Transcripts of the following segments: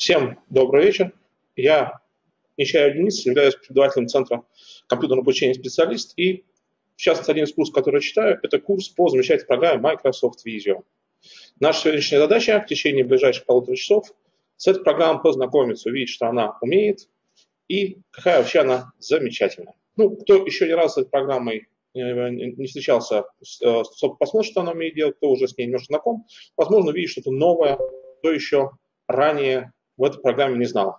Всем добрый вечер. Я Нечаев Денис, являюсь преподавателем Центра компьютерного обучения специалист. И частности, один из курсов, который я читаю, это курс по замечательной программе Microsoft Visio. Наша сегодняшняя задача в течение ближайших полутора часов с этой программой познакомиться, увидеть, что она умеет и какая вообще она замечательная. Ну, кто еще ни раз с этой программой э, не встречался, э, посмотрит, что она умеет делать, кто уже с ней немножко знаком, возможно, увидит что-то новое, кто еще ранее в этой программе не знал.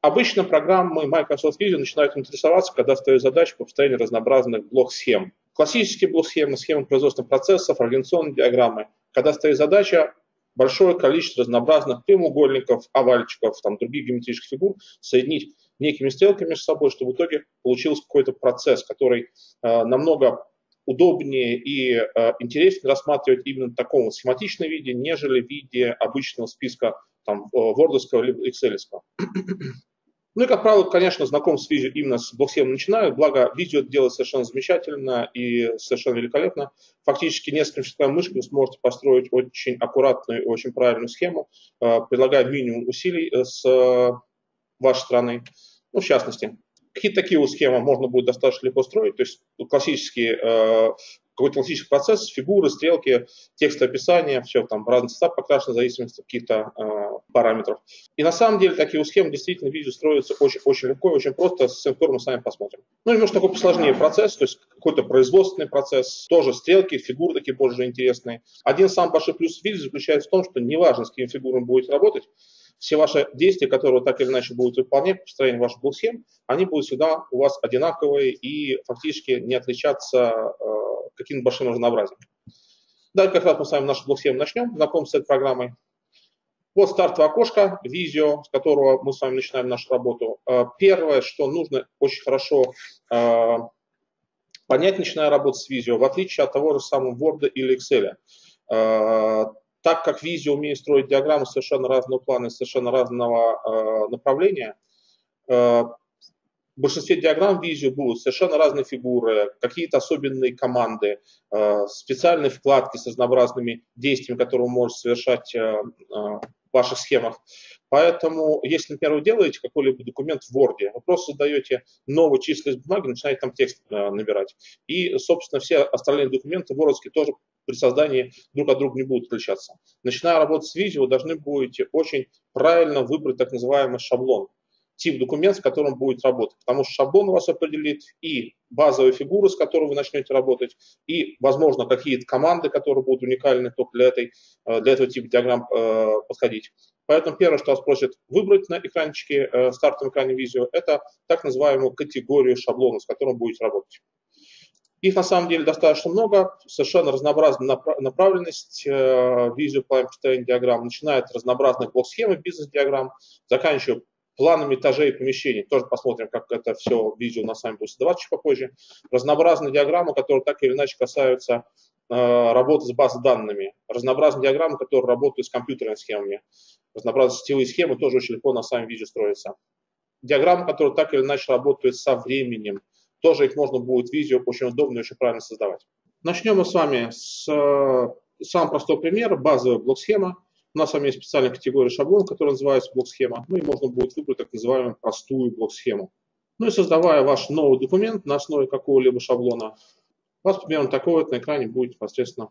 Обычно программы Microsoft Visio начинают интересоваться, когда стоит задача по построению разнообразных блок-схем. Классические блок-схемы, схемы производственных процессов, организационные диаграммы. Когда стоит задача большое количество разнообразных прямоугольников, овальчиков, там, других геометрических фигур соединить некими стрелками между собой, чтобы в итоге получился какой-то процесс, который э, намного удобнее и э, интереснее рассматривать именно в таком схематичном виде, нежели в виде обычного списка там, Word либо Excel. Ну и, как правило, конечно, знаком с видео именно с блоксхемы начинаю, благо видео делает совершенно замечательно и совершенно великолепно. Фактически несколькими щелчками мышки вы сможете построить очень аккуратную и очень правильную схему, э, предлагая минимум усилий э, с э, вашей стороны. Ну, в частности, какие-то такие схемы можно будет достаточно легко строить, то есть классические какой-то классический процесс, фигуры, стрелки, тексты описания, все там в разных цветах покрашено в зависимости от каких-то э, параметров. И на самом деле такие схемы действительно видео строятся очень, очень легко и очень просто, с которым мы сами посмотрим. Ну, немножко такой посложнее процесс, то есть какой-то производственный процесс, тоже стрелки, фигуры такие больше интересные. Один самый большой плюс видео заключается в том, что неважно, с какими фигурами будете работать, все ваши действия, которые так или иначе будут выполнять по построению ваших блок-схем, они будут всегда у вас одинаковые и фактически не отличаться э, каким-то большим разнообразием. Далее как раз мы с вами нашу блок-схему начнем, знакомимся с этой программой. Вот стартовое окошко, Visio, с которого мы с вами начинаем нашу работу. Э, первое, что нужно очень хорошо э, понять, начиная работать с Visio, в отличие от того же самого Word или Excel. Э, так как Visio умеет строить диаграммы совершенно разного плана и совершенно разного направления, в большинстве диаграмм Visio будут совершенно разные фигуры, какие-то особенные команды, э, специальные вкладки с разнообразными действиями, которые вы можете совершать э, э, в ваших схемах. Поэтому, если, например, вы делаете какой-либо документ в Word, вы просто создаете новый численность бумаги, начинаете там текст набирать. И, собственно, все остальные документы Word тоже при создании друг от друга не будут отличаться. Начиная работать с видео, должны будете очень правильно выбрать так называемый шаблон тип документа, с которым будет работать. Потому что шаблон вас определит и базовые фигуры, с которой вы начнете работать, и, возможно, какие-то команды, которые будут уникальны только для, этой, э, для этого типа диаграмм э, подходить. Поэтому первое, что вас просят выбрать на экранчике, э, стартовом экране видео, это так называемую категорию шаблонов, с которым будете работать. Их на самом деле достаточно много, совершенно разнообразная направленность Visio Plan Построения диаграмм, начиная от разнообразных блок-схем бизнес-диаграмм, заканчивая планами этажей и помещений. Тоже посмотрим, как это все видео на сами будет создавать чуть попозже. Разнообразные диаграммы, которые так или иначе касаются э, работы с баз данными. Разнообразные диаграммы, которые работают с компьютерными схемами. Разнообразные сетевые схемы тоже очень легко на самом видео строятся. Диаграммы, которые так или иначе работают со временем. Тоже их можно будет видео очень удобно и очень правильно создавать. Начнем мы с вами с э, самого простого примера, базовая блок-схема. У нас с вами есть специальная категория шаблон, которая называется блок-схема. Ну и можно будет выбрать так называемую простую блок-схему. Ну и создавая ваш новый документ на основе какого-либо шаблона, у вас примерно такой вот на экране будет непосредственно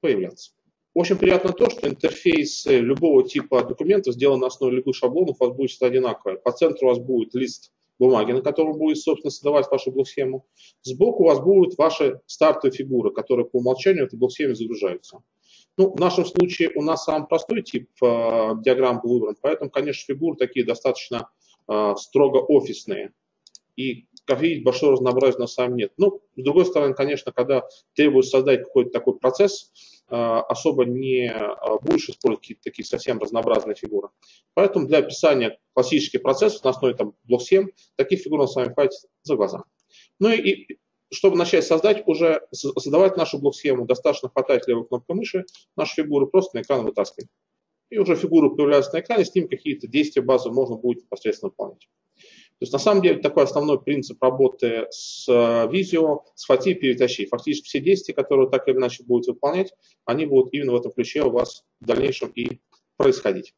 появляться. Очень приятно то, что интерфейс любого типа документа сделан на основе любых шаблонов, у вас будет всегда одинаковый. По центру у вас будет лист бумаги, на котором будет, собственно, создавать вашу блок-схему. Сбоку у вас будут ваши стартовые фигуры, которые по умолчанию в этой блок-схеме загружаются. Ну, в нашем случае у нас самый простой тип э, диаграмм был выбран, поэтому, конечно, фигуры такие достаточно э, строго офисные. И, как видите, большого разнообразия на самом нет. Ну, с другой стороны, конечно, когда требуется создать какой-то такой процесс, э, особо не э, будешь использовать какие-то такие совсем разнообразные фигуры. Поэтому для описания классических процессов на основе там, блок 7 таких фигур на самом хватит за глаза. Ну и чтобы начать создать уже, создавать нашу блок-схему, достаточно хватать левой кнопкой мыши, нашу фигуру просто на экран вытаскивать. И уже фигуры появляются на экране, с ним какие-то действия базы можно будет непосредственно выполнять. То есть на самом деле такой основной принцип работы с э, видео, схвати и перетащи. Фактически все действия, которые так или иначе будут выполнять, они будут именно в этом ключе у вас в дальнейшем и происходить.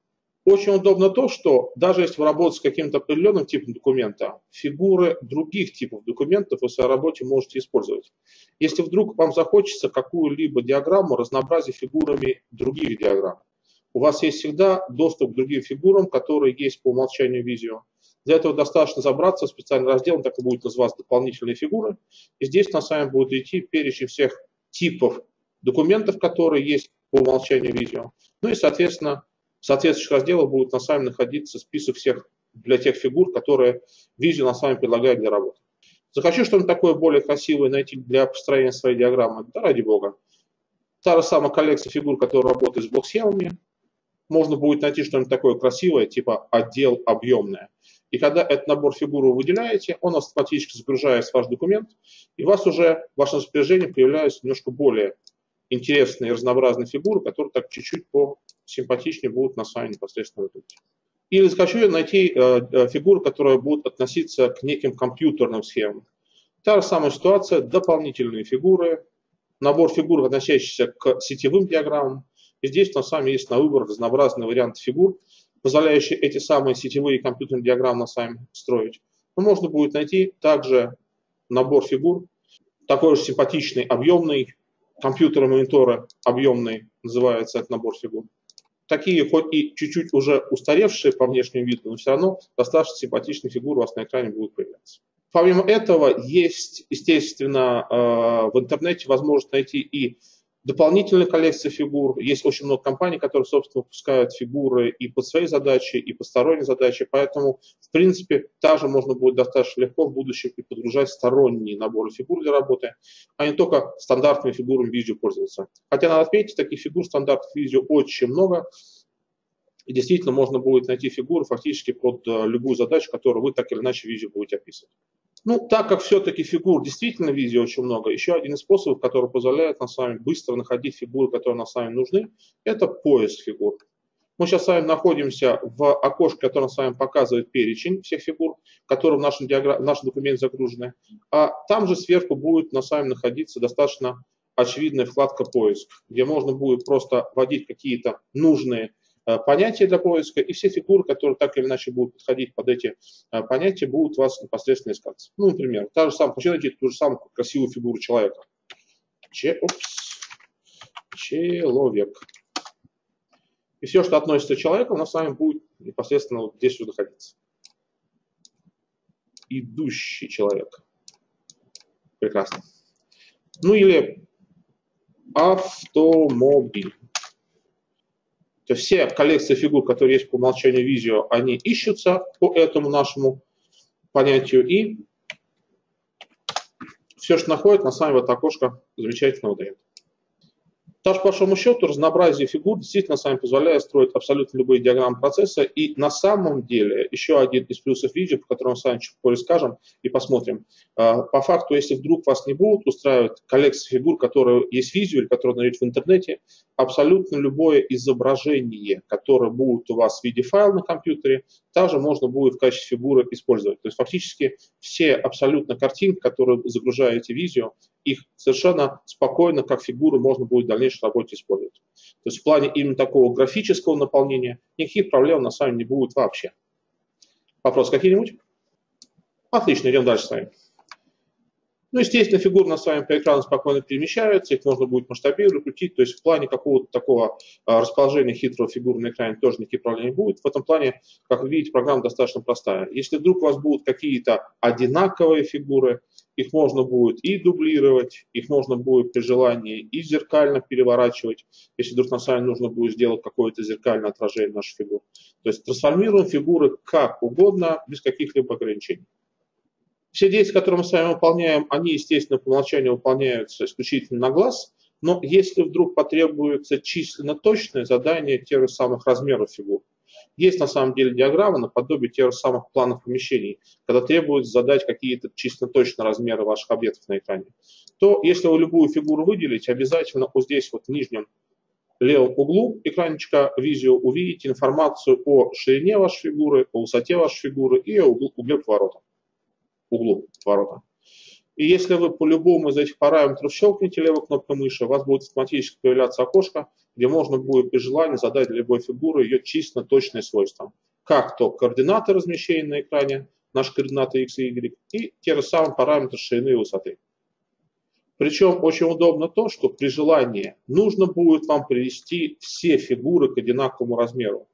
Очень удобно то, что даже если вы работаете с каким-то определенным типом документа, фигуры других типов документов вы в своей работе можете использовать. Если вдруг вам захочется какую-либо диаграмму разнообразить фигурами других диаграмм, у вас есть всегда доступ к другим фигурам, которые есть по умолчанию видео. Для этого достаточно забраться в специальный раздел, он так и будет называться «Дополнительные фигуры». И здесь на самом будет идти перечень всех типов документов, которые есть по умолчанию видео. Ну и, соответственно, в соответствующих разделах будет на самом находиться список всех для тех фигур, которые видео на самом предлагает для работы. Захочу что-нибудь такое более красивое найти для построения своей диаграммы, да ради бога. Та же самая коллекция фигур, которая работает с блок-схемами, можно будет найти что-нибудь такое красивое, типа отдел объемное. И когда этот набор фигур вы выделяете, он автоматически загружается в ваш документ, и у вас уже в вашем распоряжении появляются немножко более интересные и разнообразные фигуры, которые так чуть-чуть по симпатичнее будут на сайте непосредственно выглядеть. Или захочу найти э, э, фигуры, которые будут относиться к неким компьютерным схемам. Та же самая ситуация, дополнительные фигуры, набор фигур, относящихся к сетевым диаграммам. И здесь на самом есть на выбор разнообразные варианты фигур, позволяющие эти самые сетевые компьютерные диаграммы сами строить. Но можно будет найти также набор фигур, такой же симпатичный, объемный, компьютеры монитора объемный, называется этот набор фигур такие, хоть и чуть-чуть уже устаревшие по внешнему виду, но все равно достаточно симпатичные фигуры у вас на экране будут появляться. Помимо этого, есть, естественно, э, в интернете возможность найти и дополнительные коллекции фигур. Есть очень много компаний, которые, собственно, выпускают фигуры и под свои задачи, и под сторонние задачи. Поэтому, в принципе, также можно будет достаточно легко в будущем и подгружать сторонние наборы фигур для работы, а не только стандартными фигурами видео пользоваться. Хотя, надо отметить, таких фигур стандартных видео очень много. И действительно можно будет найти фигуры фактически под э, любую задачу, которую вы так или иначе в видео будете описывать. Ну, так как все-таки фигур действительно в видео очень много, еще один из способов, который позволяет нам с вами быстро находить фигуры, которые нам с вами нужны, это поиск фигур. Мы сейчас с вами находимся в окошке, которое с вами показывает перечень всех фигур, которые в нашем, диаграмм, в нашем документе загружены. А там же сверху будет на вами находиться достаточно очевидная вкладка «Поиск», где можно будет просто вводить какие-то нужные понятия для поиска, и все фигуры, которые так или иначе будут подходить под эти э, понятия, будут вас непосредственно искаться. Ну, например, та же самая, найти ту же самую красивую фигуру человека. Че, опс, человек. И все, что относится к человеку, у нас с вами будет непосредственно вот здесь уже находиться. Идущий человек. Прекрасно. Ну или автомобиль. То есть все коллекции фигур, которые есть по умолчанию видео, они ищутся по этому нашему понятию. И все, что находит, на самом деле, это окошко замечательно выдает. Даже по большому счету разнообразие фигур действительно с вами позволяет строить абсолютно любые диаграммы процесса. И на самом деле еще один из плюсов видео, по которому мы с вами чуть позже скажем и посмотрим. А, по факту, если вдруг вас не будут устраивать коллекции фигур, которые есть в видео или которые найдете в интернете, абсолютно любое изображение, которое будет у вас в виде файла на компьютере, также можно будет в качестве фигуры использовать. То есть фактически все абсолютно картинки, которые загружаете в видео, их совершенно спокойно, как фигуры, можно будет в дальнейшей работе использовать. То есть в плане именно такого графического наполнения никаких проблем на самом деле не будет вообще. Вопросы какие-нибудь? Отлично, идем дальше с вами. Ну, естественно, фигуры на своем по экрану спокойно перемещаются, их можно будет масштабировать, крутить, то есть в плане какого-то такого а, расположения хитрого фигуры на экране тоже никаких проблем не будет. В этом плане, как вы видите, программа достаточно простая. Если вдруг у вас будут какие-то одинаковые фигуры, их можно будет и дублировать, их можно будет при желании и зеркально переворачивать, если вдруг на самом нужно будет сделать какое-то зеркальное отражение нашей фигуры. То есть трансформируем фигуры как угодно, без каких-либо ограничений. Все действия, которые мы с вами выполняем, они, естественно, по умолчанию выполняются исключительно на глаз, но если вдруг потребуется численно точное задание тех же самых размеров фигур, есть на самом деле диаграмма наподобие тех же самых планов помещений, когда требуется задать какие-то чисто точно размеры ваших объектов на экране. То если вы любую фигуру выделите, обязательно вот здесь вот в нижнем левом углу экранчика видео увидите информацию о ширине вашей фигуры, о высоте вашей фигуры и о угле поворота. Углу поворота. И если вы по любому из этих параметров щелкнете левой кнопкой мыши, у вас будет автоматически появляться окошко, где можно будет при желании задать для любой фигуры ее чисто точные свойства. Как то координаты размещения на экране, наши координаты x и y, и те же самые параметры ширины и высоты. Причем очень удобно то, что при желании нужно будет вам привести все фигуры к одинаковому размеру.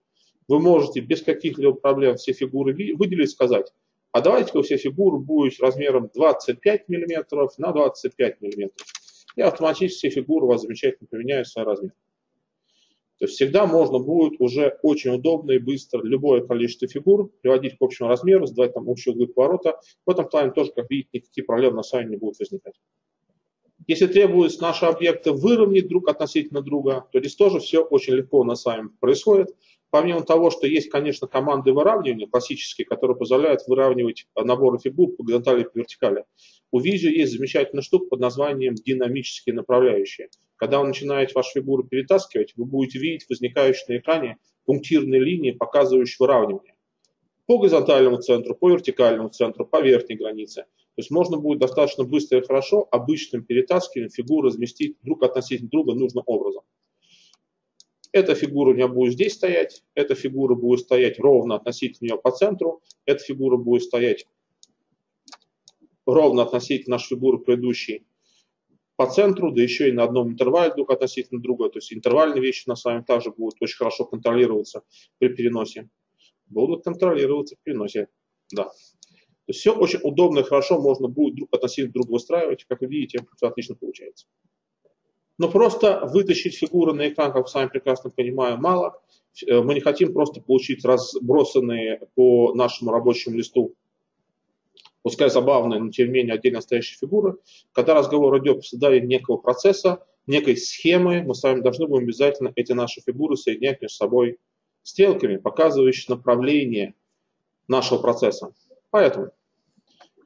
Вы можете без каких-либо проблем все фигуры выделить и сказать, а давайте-ка все фигуры будут размером 25 мм на 25 мм. И автоматически все фигуры у вас замечательно поменяют свой размер. То есть всегда можно будет уже очень удобно и быстро любое количество фигур приводить к общему размеру, сдавать там общую углы поворота. В этом плане тоже, как видите, никаких проблем на сайте не будут возникать. Если требуется наши объекты выровнять друг относительно друга, то здесь тоже все очень легко на сайте происходит. Помимо того, что есть, конечно, команды выравнивания классические, которые позволяют выравнивать наборы фигур по горизонтали и по вертикали, у Visio есть замечательная штука под названием динамические направляющие. Когда вы начинаете вашу фигуру перетаскивать, вы будете видеть возникающие на экране пунктирные линии, показывающие выравнивание. По горизонтальному центру, по вертикальному центру, по верхней границе. То есть можно будет достаточно быстро и хорошо обычным перетаскиванием фигуру разместить друг относительно друга нужным образом. Эта фигура у меня будет здесь стоять, эта фигура будет стоять ровно относительно нее по центру, эта фигура будет стоять ровно относительно нашей фигуры предыдущей по центру, да еще и на одном интервале друг относительно друга. То есть интервальные вещи на самом также будут очень хорошо контролироваться при переносе. Будут контролироваться при переносе, да. То есть все очень удобно и хорошо можно будет друг относительно друга выстраивать. Как вы видите, все отлично получается. Но просто вытащить фигуры на экран, как сами прекрасно понимаем, мало. Э, мы не хотим просто получить разбросанные по нашему рабочему листу, пускай забавные, но тем не менее отдельно стоящие фигуры. Когда разговор идет о создании некого процесса, некой схемы, мы с вами должны будем обязательно эти наши фигуры соединять между собой стрелками, показывающими направление нашего процесса. Поэтому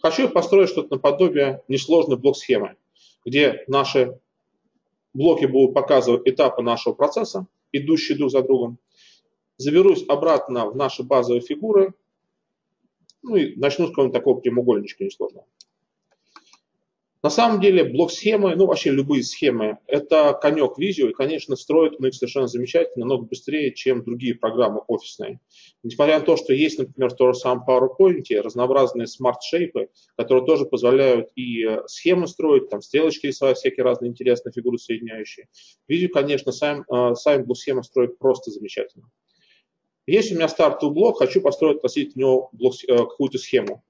хочу построить что-то наподобие несложной блок-схемы, где наши блоки будут показывать этапы нашего процесса, идущие друг за другом. Заберусь обратно в наши базовые фигуры, ну и начну с какого-нибудь такого прямоугольничка несложного. На самом деле блок-схемы, ну вообще любые схемы, это конек Visio, и, конечно, строит он их совершенно замечательно, намного быстрее, чем другие программы офисные. Несмотря на то, что есть, например, в том же самом PowerPoint разнообразные smart-shape ы, которые тоже позволяют и э, схемы строить, там стрелочки рисовать, всякие разные интересные фигуры соединяющие. Visio, конечно, сам, э, сами блок-схемы строит просто замечательно. Есть у меня стартовый блок, хочу построить относительно него э, какую-то схему.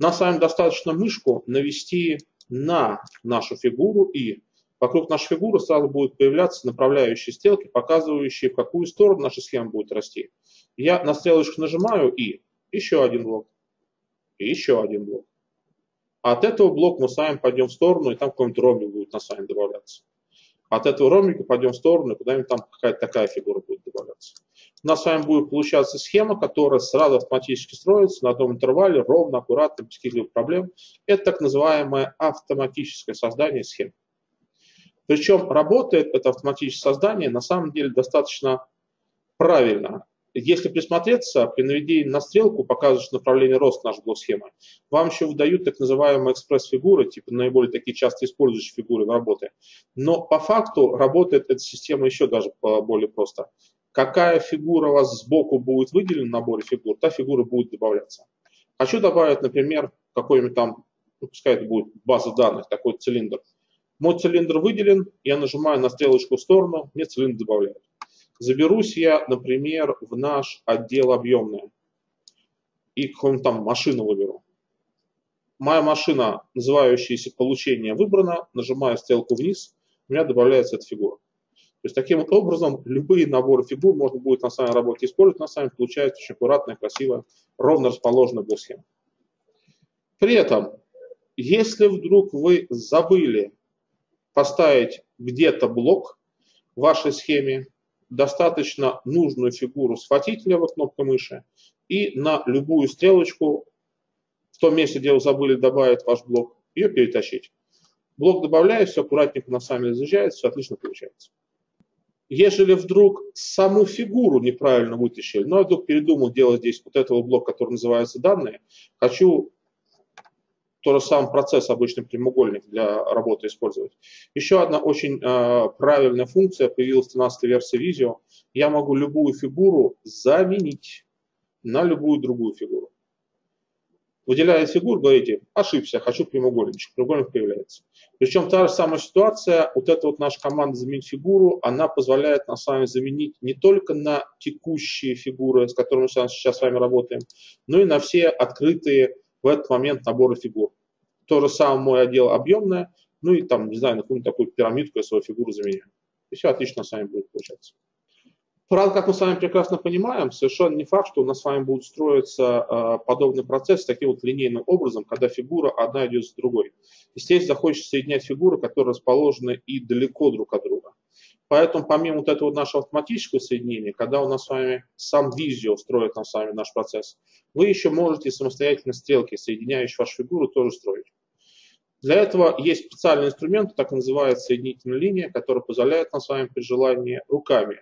Нам с вами достаточно мышку навести на нашу фигуру и вокруг нашей фигуры сразу будут появляться направляющие стрелки, показывающие, в какую сторону наша схема будет расти. Я на стрелочку нажимаю и еще один блок, и еще один блок. А от этого блока мы с вами пойдем в сторону, и там какой-нибудь ромбик будет на вами добавляться. От этого ромбика пойдем в сторону, и куда-нибудь там какая-то такая фигура будет добавляться. У нас с вами будет получаться схема, которая сразу автоматически строится на одном интервале, ровно, аккуратно, без каких-либо проблем. Это так называемое автоматическое создание схем. Причем работает это автоматическое создание на самом деле достаточно правильно. Если присмотреться, при наведении на стрелку, показываешь направление роста нашей блок-схемы, вам еще выдают так называемые экспресс-фигуры, типа наиболее такие часто использующие фигуры в работе. Но по факту работает эта система еще даже более просто. Какая фигура у вас сбоку будет выделена в наборе фигур, та фигура будет добавляться. Хочу добавить, например, какой-нибудь там, ну, пускай это будет база данных, такой цилиндр. Мой цилиндр выделен, я нажимаю на стрелочку в сторону, мне цилиндр добавляют. Заберусь я, например, в наш отдел объемные и какую-нибудь там машину выберу. Моя машина, называющаяся получение, выбрана, нажимаю стрелку вниз, у меня добавляется эта фигура. Есть таким вот образом любые наборы фигур можно будет на самой работе использовать, на самом получается очень аккуратная, красивая, ровно расположенная блок-схема. При этом, если вдруг вы забыли поставить где-то блок в вашей схеме, достаточно нужную фигуру схватить левой кнопкой мыши и на любую стрелочку в том месте, где вы забыли добавить ваш блок, ее перетащить. Блок добавляю, все аккуратненько на сами заезжает, все отлично получается. Ежели вдруг саму фигуру неправильно вытащили, но я вдруг передумал делать здесь вот этого блока, который называется данные, хочу тот же самый процесс, обычный прямоугольник для работы использовать. Еще одна очень э, правильная функция появилась в 13 версии Visio. Я могу любую фигуру заменить на любую другую фигуру. Выделяя фигуру, говорите, ошибся, хочу прямоугольничек. Прямоугольник появляется. Причем та же самая ситуация, вот эта вот наша команда заменить фигуру, она позволяет нам с вами заменить не только на текущие фигуры, с которыми мы сейчас с вами работаем, но и на все открытые в этот момент наборы фигур. То же самое мой отдел объемная, ну и там, не знаю, на какую-нибудь такую пирамидку я свою фигуру заменяю. И все отлично с вами будет получаться. Правда, как мы с вами прекрасно понимаем, совершенно не факт, что у нас с вами будет строиться э, подобный процесс таким вот линейным образом, когда фигура одна идет с другой. Естественно, захочется соединять фигуры, которые расположены и далеко друг от друга. Поэтому помимо вот этого нашего автоматического соединения, когда у нас с вами сам Visio строит нам с вами наш процесс, вы еще можете самостоятельно стрелки, соединяющие вашу фигуру, тоже строить. Для этого есть специальный инструмент, так называемая соединительная линия, которая позволяет нам с вами при желании руками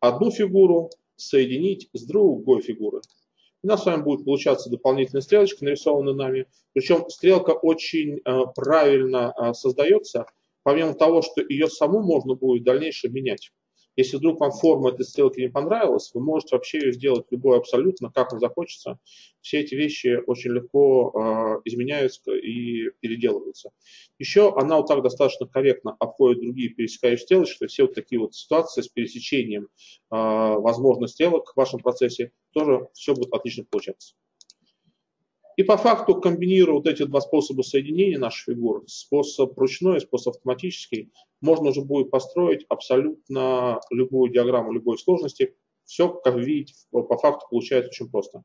одну фигуру соединить с другой фигурой. У нас с вами будет получаться дополнительная стрелочка, нарисованная нами. Причем стрелка очень э, правильно э, создается, помимо того, что ее саму можно будет в дальнейшем менять. Если вдруг вам форма этой стрелки не понравилась, вы можете вообще ее сделать любой абсолютно, как вам захочется. Все эти вещи очень легко э, изменяются и переделываются. Еще она вот так достаточно корректно обходит другие пересекающие стрелочки, то есть все вот такие вот ситуации с пересечением э, возможных стрелок в вашем процессе, тоже все будет отлично получаться. И по факту, комбинируя вот эти два способа соединения наших фигур, способ ручной и способ автоматический, можно уже будет построить абсолютно любую диаграмму любой сложности. Все, как видите, по факту получается очень просто.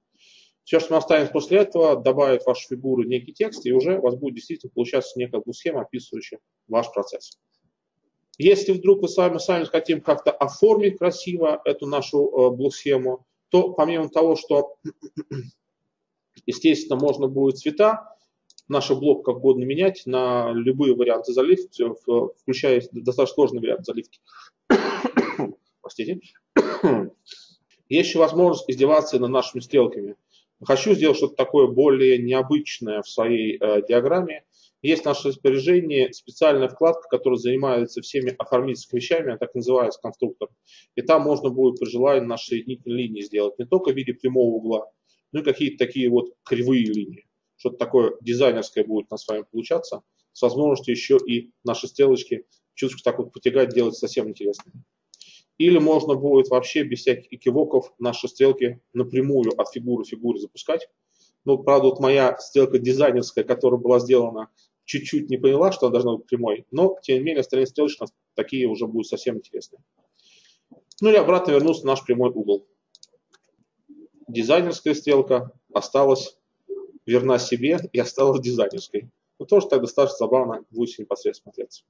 Все, что мы оставим после этого, добавить в вашу фигуру некий текст, и уже у вас будет действительно получаться некая схема, описывающая ваш процесс. Если вдруг вы сами, сами хотим как-то оформить красиво эту нашу э, блок-схему, то помимо того, что Естественно, можно будет цвета наш блок как угодно менять на любые варианты заливки, включая достаточно сложный вариант заливки. Простите. Есть еще возможность издеваться над нашими стрелками. Хочу сделать что-то такое более необычное в своей э, диаграмме. Есть в нашем распоряжении специальная вкладка, которая занимается всеми оформительскими вещами, так называется конструктор. И там можно будет при желании наши соединительные линии сделать не только в виде прямого угла, ну и какие-то такие вот кривые линии. Что-то такое дизайнерское будет у нас с вами получаться, с возможностью еще и наши стрелочки чуть-чуть так вот потягать, делать совсем интересно. Или можно будет вообще без всяких экивоков наши стрелки напрямую от фигуры фигуры запускать. Ну, правда, вот моя стрелка дизайнерская, которая была сделана, чуть-чуть не поняла, что она должна быть прямой, но, тем не менее, остальные стрелочки такие уже будут совсем интересные. Ну или обратно вернулся наш прямой угол дизайнерская стрелка осталась верна себе и осталась дизайнерской. Ну, тоже так достаточно забавно будет непосредственно смотреться.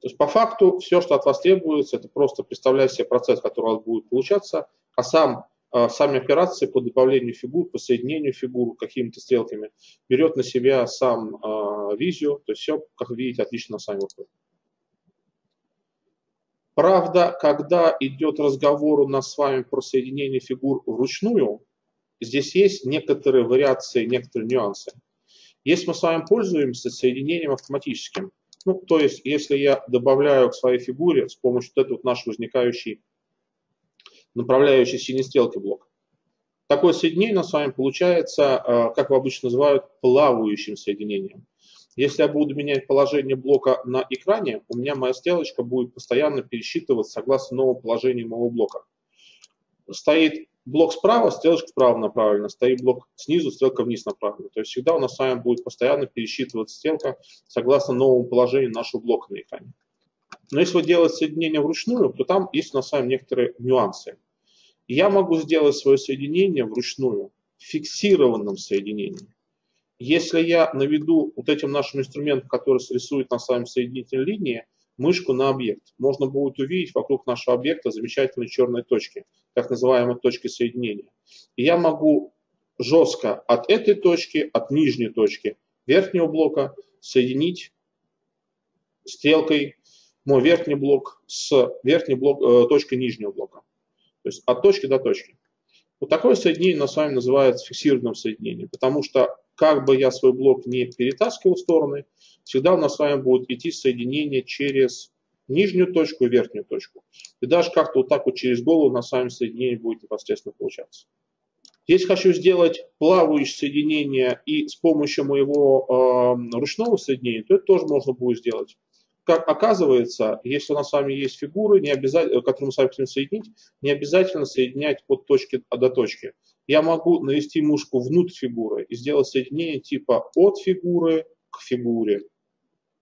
То есть по факту все, что от вас требуется, это просто представлять себе процесс, который у вас будет получаться, а сам, э, сами операции по добавлению фигур, по соединению фигур какими-то стрелками берет на себя сам э, визию, то есть все, как видите, отлично сами выходит. Правда, когда идет разговор у нас с вами про соединение фигур вручную, здесь есть некоторые вариации, некоторые нюансы. Если мы с вами пользуемся соединением автоматическим, ну, то есть, если я добавляю к своей фигуре с помощью вот этого наш возникающий направляющий синей стрелки блок, такое соединение у нас с вами получается, э, как вы обычно называют, плавающим соединением. Если я буду менять положение блока на экране, у меня моя стрелочка будет постоянно пересчитываться согласно новому положению моего блока. Стоит блок справа, стрелочка вправо направлена, стоит блок снизу, стрелка вниз направлена. То есть всегда у нас с вами будет постоянно пересчитываться стрелка согласно новому положению нашего блока на экране. Но если вы делаете соединение вручную, то там есть у нас с вами некоторые нюансы. Я могу сделать свое соединение вручную в фиксированном соединении. Если я наведу вот этим нашим инструментом, который срисует на самом соединительной линии, мышку на объект, можно будет увидеть вокруг нашего объекта замечательные черные точки, так называемые точки соединения. И я могу жестко от этой точки, от нижней точки верхнего блока соединить стрелкой мой верхний блок с верхней блок, э, точкой нижнего блока. То есть от точки до точки. Вот такое соединение на с вами называется фиксированным соединением, потому что как бы я свой блок не перетаскивал в стороны, всегда у нас с вами будет идти соединение через нижнюю точку и верхнюю точку. И даже как-то вот так вот через голову у нас с вами соединение будет непосредственно получаться. Если хочу сделать плавающее соединение и с помощью моего э, ручного соединения, то это тоже можно будет сделать. Как оказывается, если у нас с вами есть фигуры, не обязательно, которые мы с вами хотим соединить, не обязательно соединять от точки до точки. Я могу навести мушку внутрь фигуры и сделать соединение типа от фигуры к фигуре.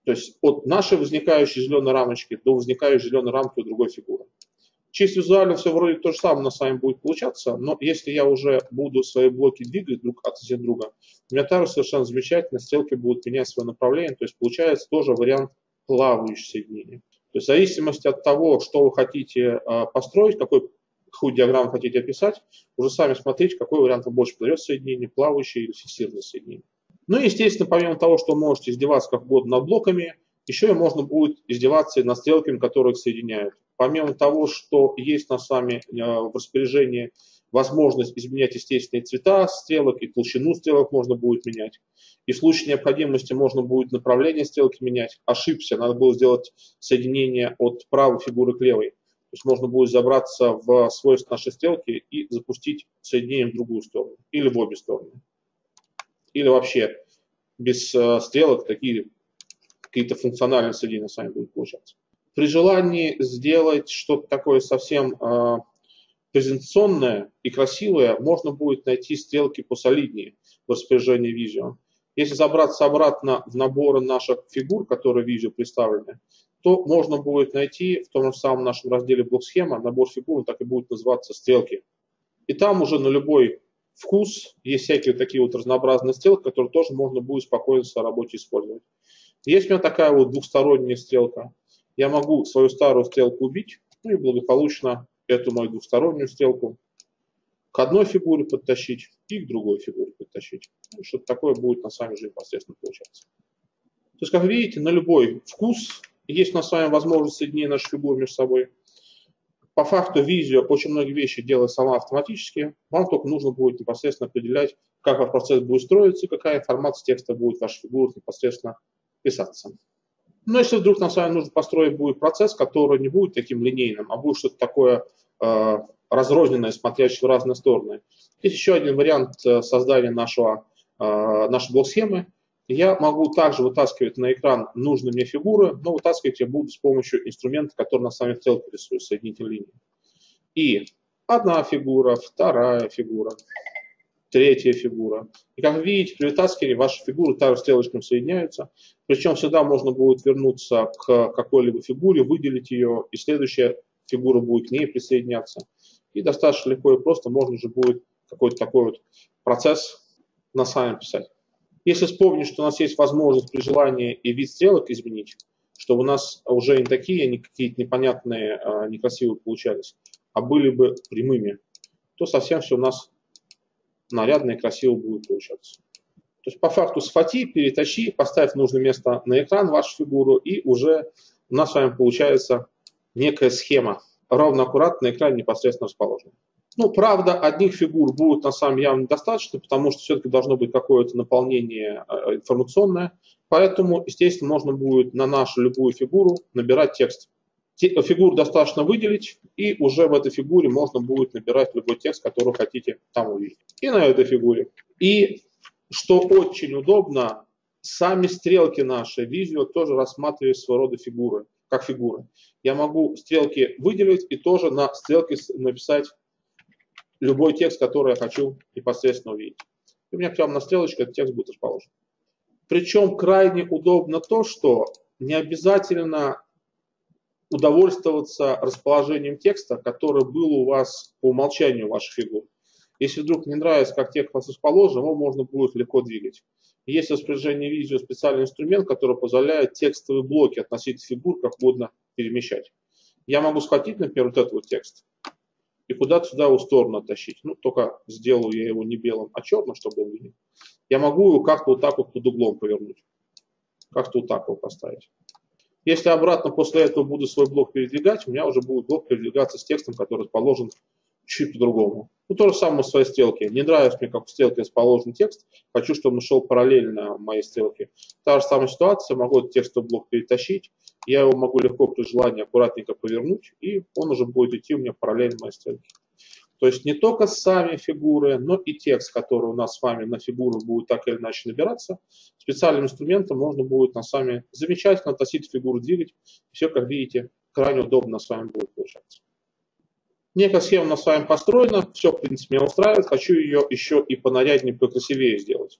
То есть от нашей возникающей зеленой рамочки до возникающей зеленой рамки у другой фигуры. Чисто визуально все вроде то же самое на с вами будет получаться, но если я уже буду свои блоки двигать друг от друга, у меня также совершенно замечательно, стрелки будут менять свое направление, то есть получается тоже вариант плавающего соединения. То есть в зависимости от того, что вы хотите э, построить, какой, какую диаграмму хотите описать, уже сами смотрите, какой вариант вам больше подойдет соединение, плавающее или фиксированное соединение. Ну и, естественно, помимо того, что можете издеваться как угодно над блоками, еще и можно будет издеваться и над стрелками, которые их соединяют. Помимо того, что есть на с вами э, в распоряжении возможность изменять естественные цвета стрелок и толщину стрелок можно будет менять. И в случае необходимости можно будет направление стрелки менять. Ошибся, надо было сделать соединение от правой фигуры к левой. То есть можно будет забраться в свойства нашей стрелки и запустить соединение в другую сторону. Или в обе стороны. Или вообще без э, стрелок такие какие-то функциональные соединения с вами будут получаться. При желании сделать что-то такое совсем э, презентационное и красивое, можно будет найти стрелки посолиднее в распоряжении видео. Если забраться обратно в наборы наших фигур, которые в видео представлены, то можно будет найти в том же самом нашем разделе блок-схема набор фигур, он так и будет называться стрелки. И там уже на любой вкус есть всякие такие вот разнообразные стрелки, которые тоже можно будет спокойно в работе использовать. Есть у меня такая вот двухсторонняя стрелка. Я могу свою старую стрелку убить, ну и благополучно эту мою двухстороннюю стрелку к одной фигуре подтащить и к другой фигуре подтащить. Ну, что-то такое будет на самом деле непосредственно получаться. То есть, как видите, на любой вкус есть у нас с вами возможность соединения наших фигур между собой. По факту Visio очень многие вещи делает сама автоматически. Вам только нужно будет непосредственно определять, как ваш процесс будет строиться какая информация текста будет в ваших непосредственно писаться. Но если вдруг нам с вами нужно построить будет процесс, который не будет таким линейным, а будет что-то такое э, разрозненное, смотрящее в разные стороны. Есть еще один вариант э, создания нашего, э, нашей блок-схемы. Я могу также вытаскивать на экран нужные мне фигуры, но вытаскивать я буду с помощью инструмента, который на самом стрелке рисует, соединительной линии. И одна фигура, вторая фигура, третья фигура. И как видите, при вытаскивании ваши фигуры также стрелочками соединяются. Причем сюда можно будет вернуться к какой-либо фигуре, выделить ее, и следующая фигура будет к ней присоединяться. И достаточно легко и просто можно же будет какой-то такой вот процесс на самом писать. Если вспомнить, что у нас есть возможность при желании и вид стрелок изменить, чтобы у нас уже не такие, не какие-то непонятные, а, некрасивые получались, а были бы прямыми, то совсем все у нас нарядно и красиво будет получаться. То есть по факту схвати, перетащи, поставь в нужное место на экран вашу фигуру, и уже у нас с вами получается некая схема, ровно аккуратно на экране непосредственно расположена. Ну, правда, одних фигур будет на самом явно недостаточно, потому что все-таки должно быть какое-то наполнение э, информационное. Поэтому, естественно, можно будет на нашу любую фигуру набирать текст. Фигуру достаточно выделить, и уже в этой фигуре можно будет набирать любой текст, который хотите там увидеть. И на этой фигуре. И, что очень удобно, сами стрелки наши, видео тоже рассматривают своего рода фигуры, как фигуры. Я могу стрелки выделить и тоже на стрелке написать любой текст, который я хочу непосредственно увидеть. И у меня прямо на стрелочке этот текст будет расположен. Причем крайне удобно то, что не обязательно удовольствоваться расположением текста, который был у вас по умолчанию ваших фигур. Если вдруг не нравится, как текст вас расположен, его можно будет легко двигать. Есть в распоряжении видео специальный инструмент, который позволяет текстовые блоки относительно фигур как угодно перемещать. Я могу схватить, например, вот этот вот текст и куда-то сюда его сторону оттащить. Ну, только сделаю я его не белым, а черным, чтобы он видел. Я могу его как-то вот так вот под углом повернуть. Как-то вот так его поставить. Если обратно после этого буду свой блок передвигать, у меня уже будет блок передвигаться с текстом, который расположен чуть по-другому. Ну, то же самое в своей стрелке. Не нравится мне, как в стрелке расположен текст. Хочу, чтобы он шел параллельно моей стрелке. Та же самая ситуация. Могу этот текстовый блок перетащить. Я его могу легко при желании аккуратненько повернуть. И он уже будет идти у меня параллельно моей стрелке. То есть не только сами фигуры, но и текст, который у нас с вами на фигуру будет так или иначе набираться. Специальным инструментом можно будет на сами замечательно относить фигуру, двигать. Все, как видите, крайне удобно с вами будет получаться. Некая схема у нас с вами построена, все, в принципе, меня устраивает. Хочу ее еще и понаряднее, покрасивее сделать.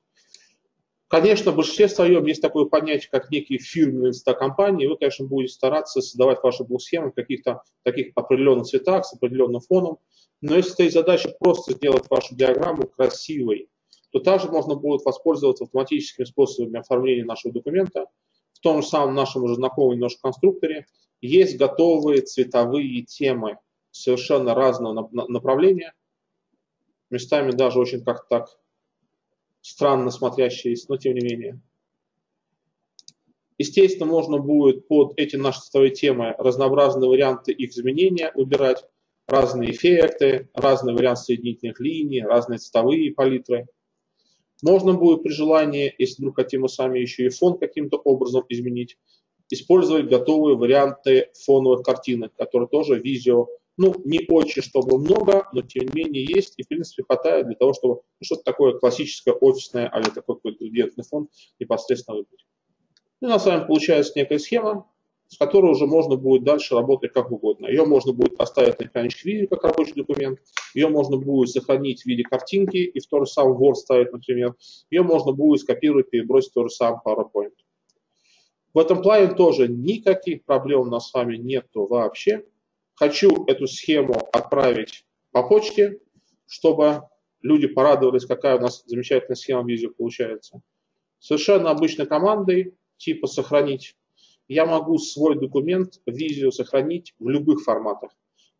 Конечно, в большинстве своем есть такое понятие, как некие фирменные инстакомпании. Вы, конечно, будете стараться создавать ваши блок-схемы в каких-то таких определенных цветах, с определенным фоном. Но если стоит задача просто сделать вашу диаграмму красивой, то также можно будет воспользоваться автоматическими способами оформления нашего документа. В том же самом нашем уже знакомом немножко конструкторе есть готовые цветовые темы совершенно разного направления, местами даже очень как-то так странно смотрящиеся, но тем не менее. Естественно, можно будет под эти наши цветовые темы разнообразные варианты их изменения убирать разные эффекты, разные варианты соединительных линий, разные цветовые палитры. Можно будет при желании, если вдруг хотим мы сами еще и фон каким-то образом изменить, использовать готовые варианты фоновых картинок, которые тоже видео, ну, не очень, чтобы много, но тем не менее есть, и в принципе хватает для того, чтобы ну, что-то такое классическое, офисное, а такой какой-то студентный фон непосредственно выбрать. И у нас с вами получается некая схема, с которой уже можно будет дальше работать как угодно. Ее можно будет оставить на экранчике видео как рабочий документ, ее можно будет сохранить в виде картинки и в тот же самый Word ставить, например. Ее можно будет скопировать, перебросить в тот же самый PowerPoint. В этом плане тоже никаких проблем у нас с вами нету вообще. Хочу эту схему отправить по почте, чтобы люди порадовались, какая у нас замечательная схема видео получается. Совершенно обычной командой, типа сохранить я могу свой документ, видео сохранить в любых форматах.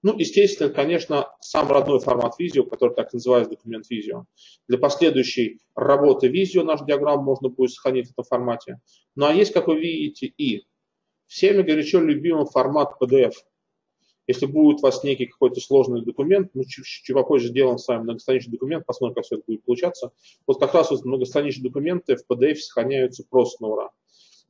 Ну, естественно, конечно, сам родной формат видео, который так называется документ видео. Для последующей работы видео наш диаграмм можно будет сохранить в этом формате. Ну, а есть, как вы видите, и всеми горячо любимый формат PDF. Если будет у вас некий какой-то сложный документ, мы чуть, чуть попозже сделаем с вами многостраничный документ, посмотрим, как все это будет получаться. Вот как раз вот многостраничные документы в PDF сохраняются просто на ура.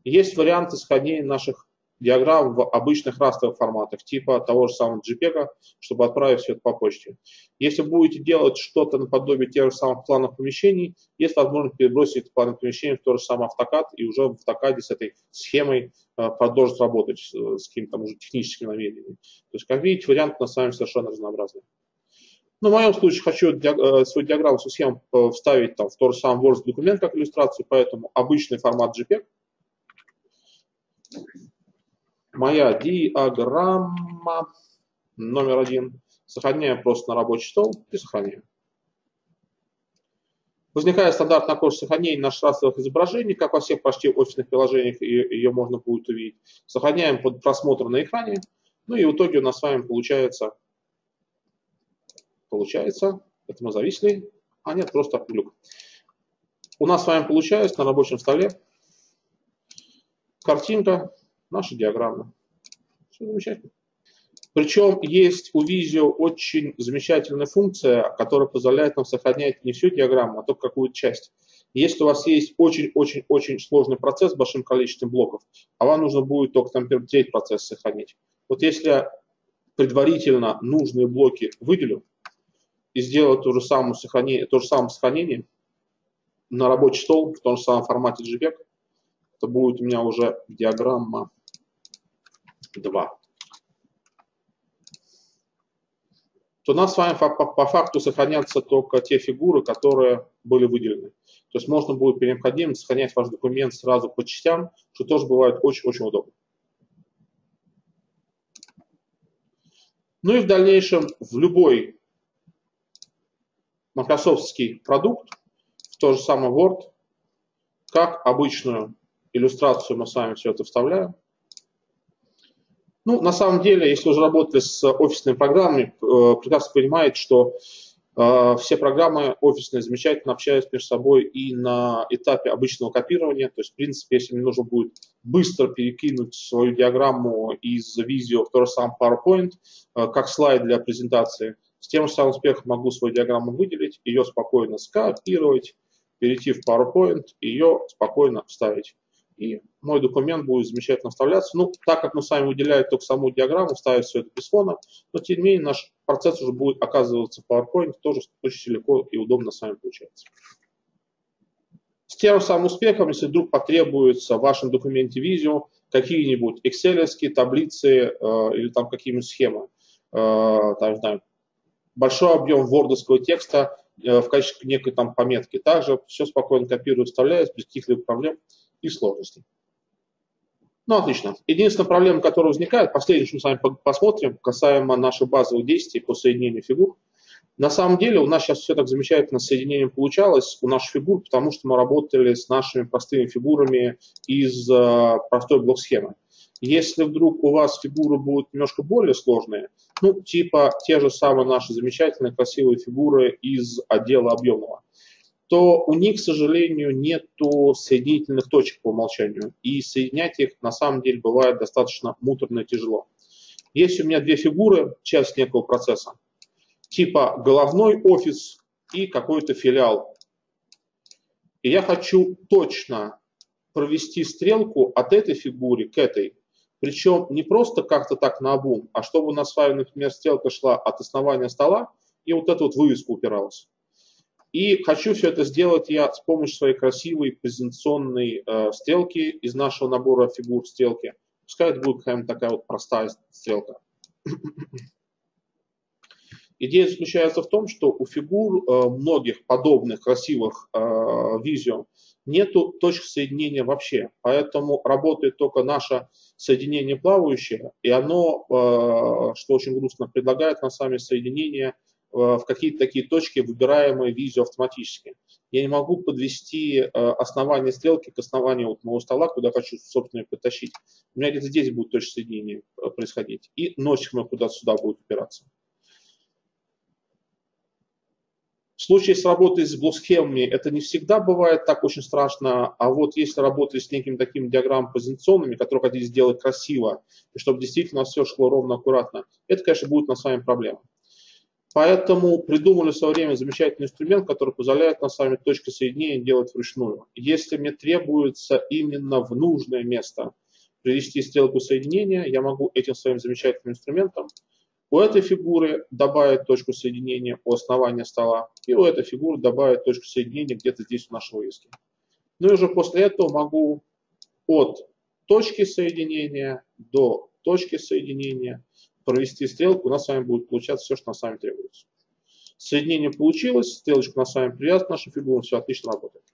Есть варианты сохранения наших диаграмм в обычных растровых форматах, типа того же самого JPEG, чтобы отправить все это по почте. Если будете делать что-то наподобие тех же самых планов помещений, есть возможность перебросить эти планы помещений в тот же самый автокад и уже в автокаде с этой схемой э, продолжить работать с, с каким-то уже техническим намерением. То есть, как видите, варианты на самом деле совершенно разнообразные. Ну, в моем случае хочу э, свою диаграмму, свою схему э, вставить там, в тот же самый Word документ как иллюстрацию, поэтому обычный формат JPEG – моя диаграмма номер один. Сохраняем просто на рабочий стол и сохраняем. Возникает стандартная окошко сохранения наших растровых изображений, как во всех почти офисных приложениях ее можно будет увидеть. Сохраняем под просмотр на экране. Ну и в итоге у нас с вами получается, получается, это мы зависли, а нет, просто глюк. У нас с вами получается на рабочем столе картинка наша диаграмма. Все замечательно. Причем есть у Visio очень замечательная функция, которая позволяет нам сохранять не всю диаграмму, а только какую-то часть. Если у вас есть очень-очень-очень сложный процесс с большим количеством блоков, а вам нужно будет только, например, треть процесса сохранить. Вот если я предварительно нужные блоки выделю и сделаю то же самое сохранение, то же самое сохранение на рабочий стол в том же самом формате JPEG, то будет у меня уже диаграмма 2, то у нас с вами по, факту сохранятся только те фигуры, которые были выделены. То есть можно будет при необходимости сохранять ваш документ сразу по частям, что тоже бывает очень-очень удобно. Ну и в дальнейшем в любой Microsoftский продукт, в то же самое Word, как обычную иллюстрацию мы с вами все это вставляем. Ну, на самом деле, если уже работали с офисными программами, э, прекрасно понимаете, что э, все программы офисные замечательно общаются между собой и на этапе обычного копирования. То есть, в принципе, если мне нужно будет быстро перекинуть свою диаграмму из Visio в тот же самый PowerPoint, э, как слайд для презентации, С тем же самым успехом могу свою диаграмму выделить, ее спокойно скопировать, перейти в PowerPoint ее спокойно вставить. И мой документ будет замечательно вставляться. Ну, так как мы с вами выделяем только саму диаграмму, ставить все это без фона, но тем не менее наш процесс уже будет оказываться в PowerPoint, тоже очень легко и удобно с вами получается. С тем самым успехом, если вдруг потребуется в вашем документе видео какие-нибудь excel таблицы э, или там какие-нибудь схемы, э, там, знаю, большой объем вордовского текста э, в качестве некой там пометки. Также все спокойно копирую, вставляю без каких-либо проблем и сложностей. Ну, отлично. Единственная проблема, которая возникает, последнее, что мы с вами посмотрим, касаемо наших базовых действий по соединению фигур. На самом деле у нас сейчас все так замечательно с соединением получалось у наших фигур, потому что мы работали с нашими простыми фигурами из э, простой блок-схемы. Если вдруг у вас фигуры будут немножко более сложные, ну, типа те же самые наши замечательные красивые фигуры из отдела объемного, то у них, к сожалению, нет соединительных точек по умолчанию. И соединять их на самом деле бывает достаточно муторно и тяжело. Есть у меня две фигуры, часть некого процесса, типа головной офис и какой-то филиал. И я хочу точно провести стрелку от этой фигуры к этой. Причем не просто как-то так на обум, а чтобы у нас с вами, например, стрелка шла от основания стола и вот эта вот вывеска упиралась. И хочу все это сделать я с помощью своей красивой презентационной э, стрелки из нашего набора фигур стрелки. Пускай это будет какая-нибудь такая вот простая стрелка. Идея заключается в том, что у фигур э, многих подобных красивых э, визио нету точек соединения вообще. Поэтому работает только наше соединение плавающее, и оно, э, что очень грустно, предлагает нам сами соединение в какие-то такие точки, выбираемые визу автоматически. Я не могу подвести э, основание стрелки к основанию вот моего стола, куда хочу, собственно, подтащить. У меня где-то здесь будет точка соединения э, происходить. И носик мой куда-то сюда будет упираться. В случае с работой с блок-схемами это не всегда бывает так очень страшно, а вот если работать с некими такими диаграммами позиционными, которые хотите сделать красиво, и чтобы действительно все шло ровно, аккуратно, это, конечно, будет на самом проблема. Поэтому придумали в свое время замечательный инструмент, который позволяет на самом точки соединения делать вручную. Если мне требуется именно в нужное место привести стрелку соединения, я могу этим своим замечательным инструментом у этой фигуры добавить точку соединения у основания стола, и у этой фигуры добавить точку соединения где-то здесь в нашей вывеске. Ну и уже после этого могу от точки соединения до точки соединения провести стрелку, у нас с вами будет получаться все, что нам с вами требуется. Соединение получилось, стрелочка на с вами к нашей фигуре, все отлично работает.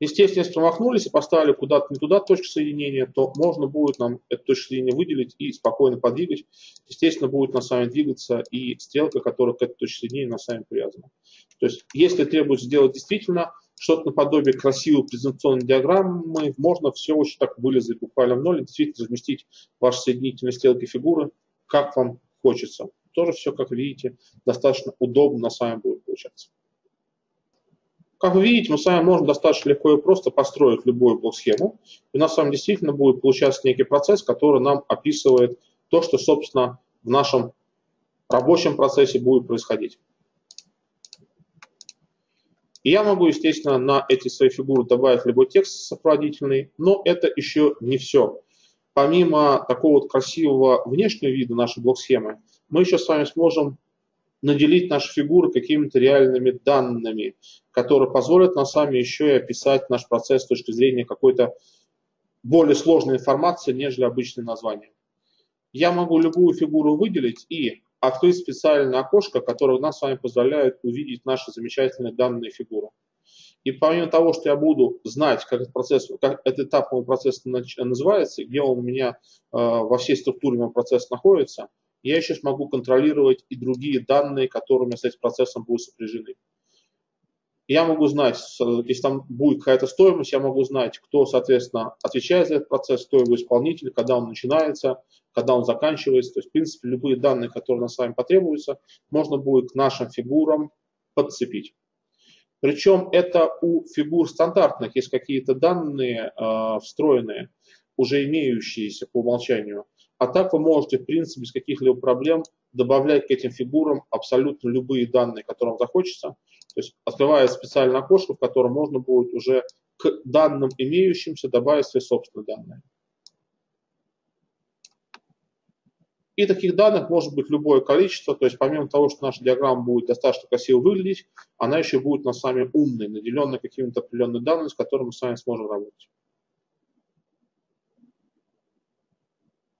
Естественно, если промахнулись и поставили куда-то не туда точку соединения, то можно будет нам эту точку соединения выделить и спокойно подвигать. Естественно, будет на вами двигаться и стрелка, которая к этой точке соединения на вами привязана. То есть, если требуется сделать действительно что-то наподобие красивой презентационной диаграммы, можно все очень так вылезать буквально в ноль и действительно разместить ваши соединительные стрелки фигуры, как вам хочется. Тоже все, как видите, достаточно удобно с вами будет получаться. Как вы видите, мы с вами можем достаточно легко и просто построить любую блок-схему. И у нас с вами действительно будет получаться некий процесс, который нам описывает то, что, собственно, в нашем рабочем процессе будет происходить. И я могу, естественно, на эти свои фигуры добавить любой текст сопроводительный, но это еще не все. Помимо такого вот красивого внешнего вида нашей блок-схемы, мы еще с вами сможем наделить наши фигуры какими-то реальными данными, которые позволят нам сами еще и описать наш процесс с точки зрения какой-то более сложной информации, нежели обычные названия. Я могу любую фигуру выделить и открыть специальное окошко, которое нас с вами позволяет увидеть наши замечательные данные фигуры. И помимо того, что я буду знать, как этот, процесс, как этот этап моего процесса называется, где он у меня э, во всей структуре моего процесса находится, я еще смогу контролировать и другие данные, которыми с этим процессом будут сопряжены. Я могу знать, если там будет какая-то стоимость, я могу знать, кто, соответственно, отвечает за этот процесс, кто его исполнитель, когда он начинается, когда он заканчивается. То есть, в принципе, любые данные, которые нам с вами потребуются, можно будет к нашим фигурам подцепить. Причем это у фигур стандартных есть какие-то данные э, встроенные, уже имеющиеся по умолчанию. А так вы можете, в принципе, без каких-либо проблем добавлять к этим фигурам абсолютно любые данные, которые вам захочется. То есть открывая специальное окошко, в котором можно будет уже к данным имеющимся добавить свои собственные данные. И таких данных может быть любое количество, то есть помимо того, что наша диаграмма будет достаточно красиво выглядеть, она еще будет на с вами умной, наделенной какими-то определенными данными, с которыми мы с вами сможем работать.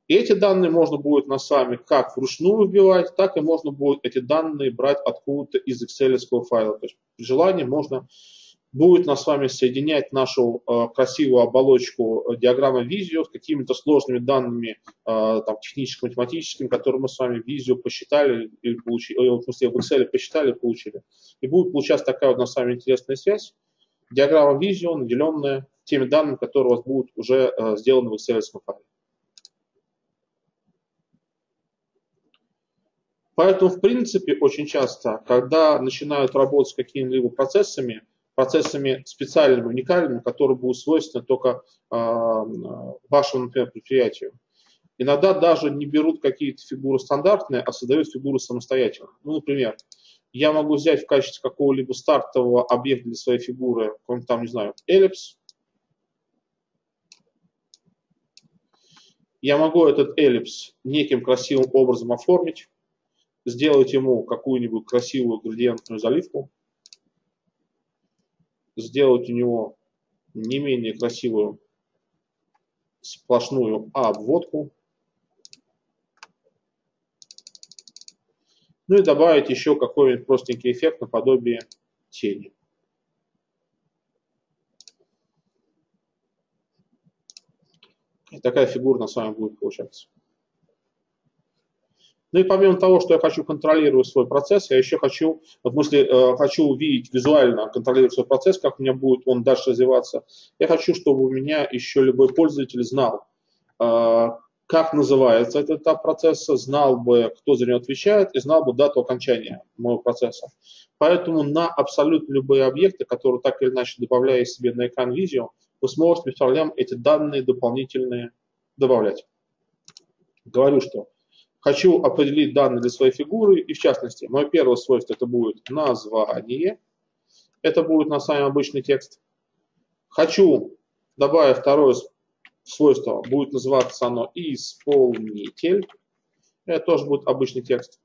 И эти данные можно будет на сами как вручную вбивать, так и можно будет эти данные брать откуда-то из Excel файла. То есть при желании можно будет нас с вами соединять нашу э, красивую оболочку э, диаграммы Visio с какими-то сложными данными э, там, техническо-математическими, которые мы с вами в Visio посчитали или получили, э, в смысле в Excel посчитали и получили. И будет получаться такая вот на с вами интересная связь. Диаграмма Visio, наделенная теми данными, которые у вас будут уже э, сделаны в Excel файле. Поэтому, в принципе, очень часто, когда начинают работать с какими-либо процессами, процессами специальными, уникальными, которые будут свойственны только э, вашему, например, предприятию. Иногда даже не берут какие-то фигуры стандартные, а создают фигуры самостоятельно. Ну, например, я могу взять в качестве какого-либо стартового объекта для своей фигуры, какой-нибудь там, не знаю, эллипс. Я могу этот эллипс неким красивым образом оформить сделать ему какую-нибудь красивую градиентную заливку, сделать у него не менее красивую сплошную обводку, ну и добавить еще какой-нибудь простенький эффект наподобие тени. И такая фигура на самом будет получаться. Ну и помимо того, что я хочу контролировать свой процесс, я еще хочу, в смысле, э, хочу увидеть визуально, контролировать свой процесс, как у меня будет он дальше развиваться. Я хочу, чтобы у меня еще любой пользователь знал, э, как называется этот этап процесса, знал бы, кто за него отвечает, и знал бы дату окончания моего процесса. Поэтому на абсолютно любые объекты, которые так или иначе добавляя себе на экран видео, вы сможете без проблем эти данные дополнительные добавлять. Говорю, что Хочу определить данные для своей фигуры, и в частности, мое первое свойство это будет название. Это будет на самом обычный текст. Хочу, добавить второе свойство, будет называться оно исполнитель. Это тоже будет обычный текст.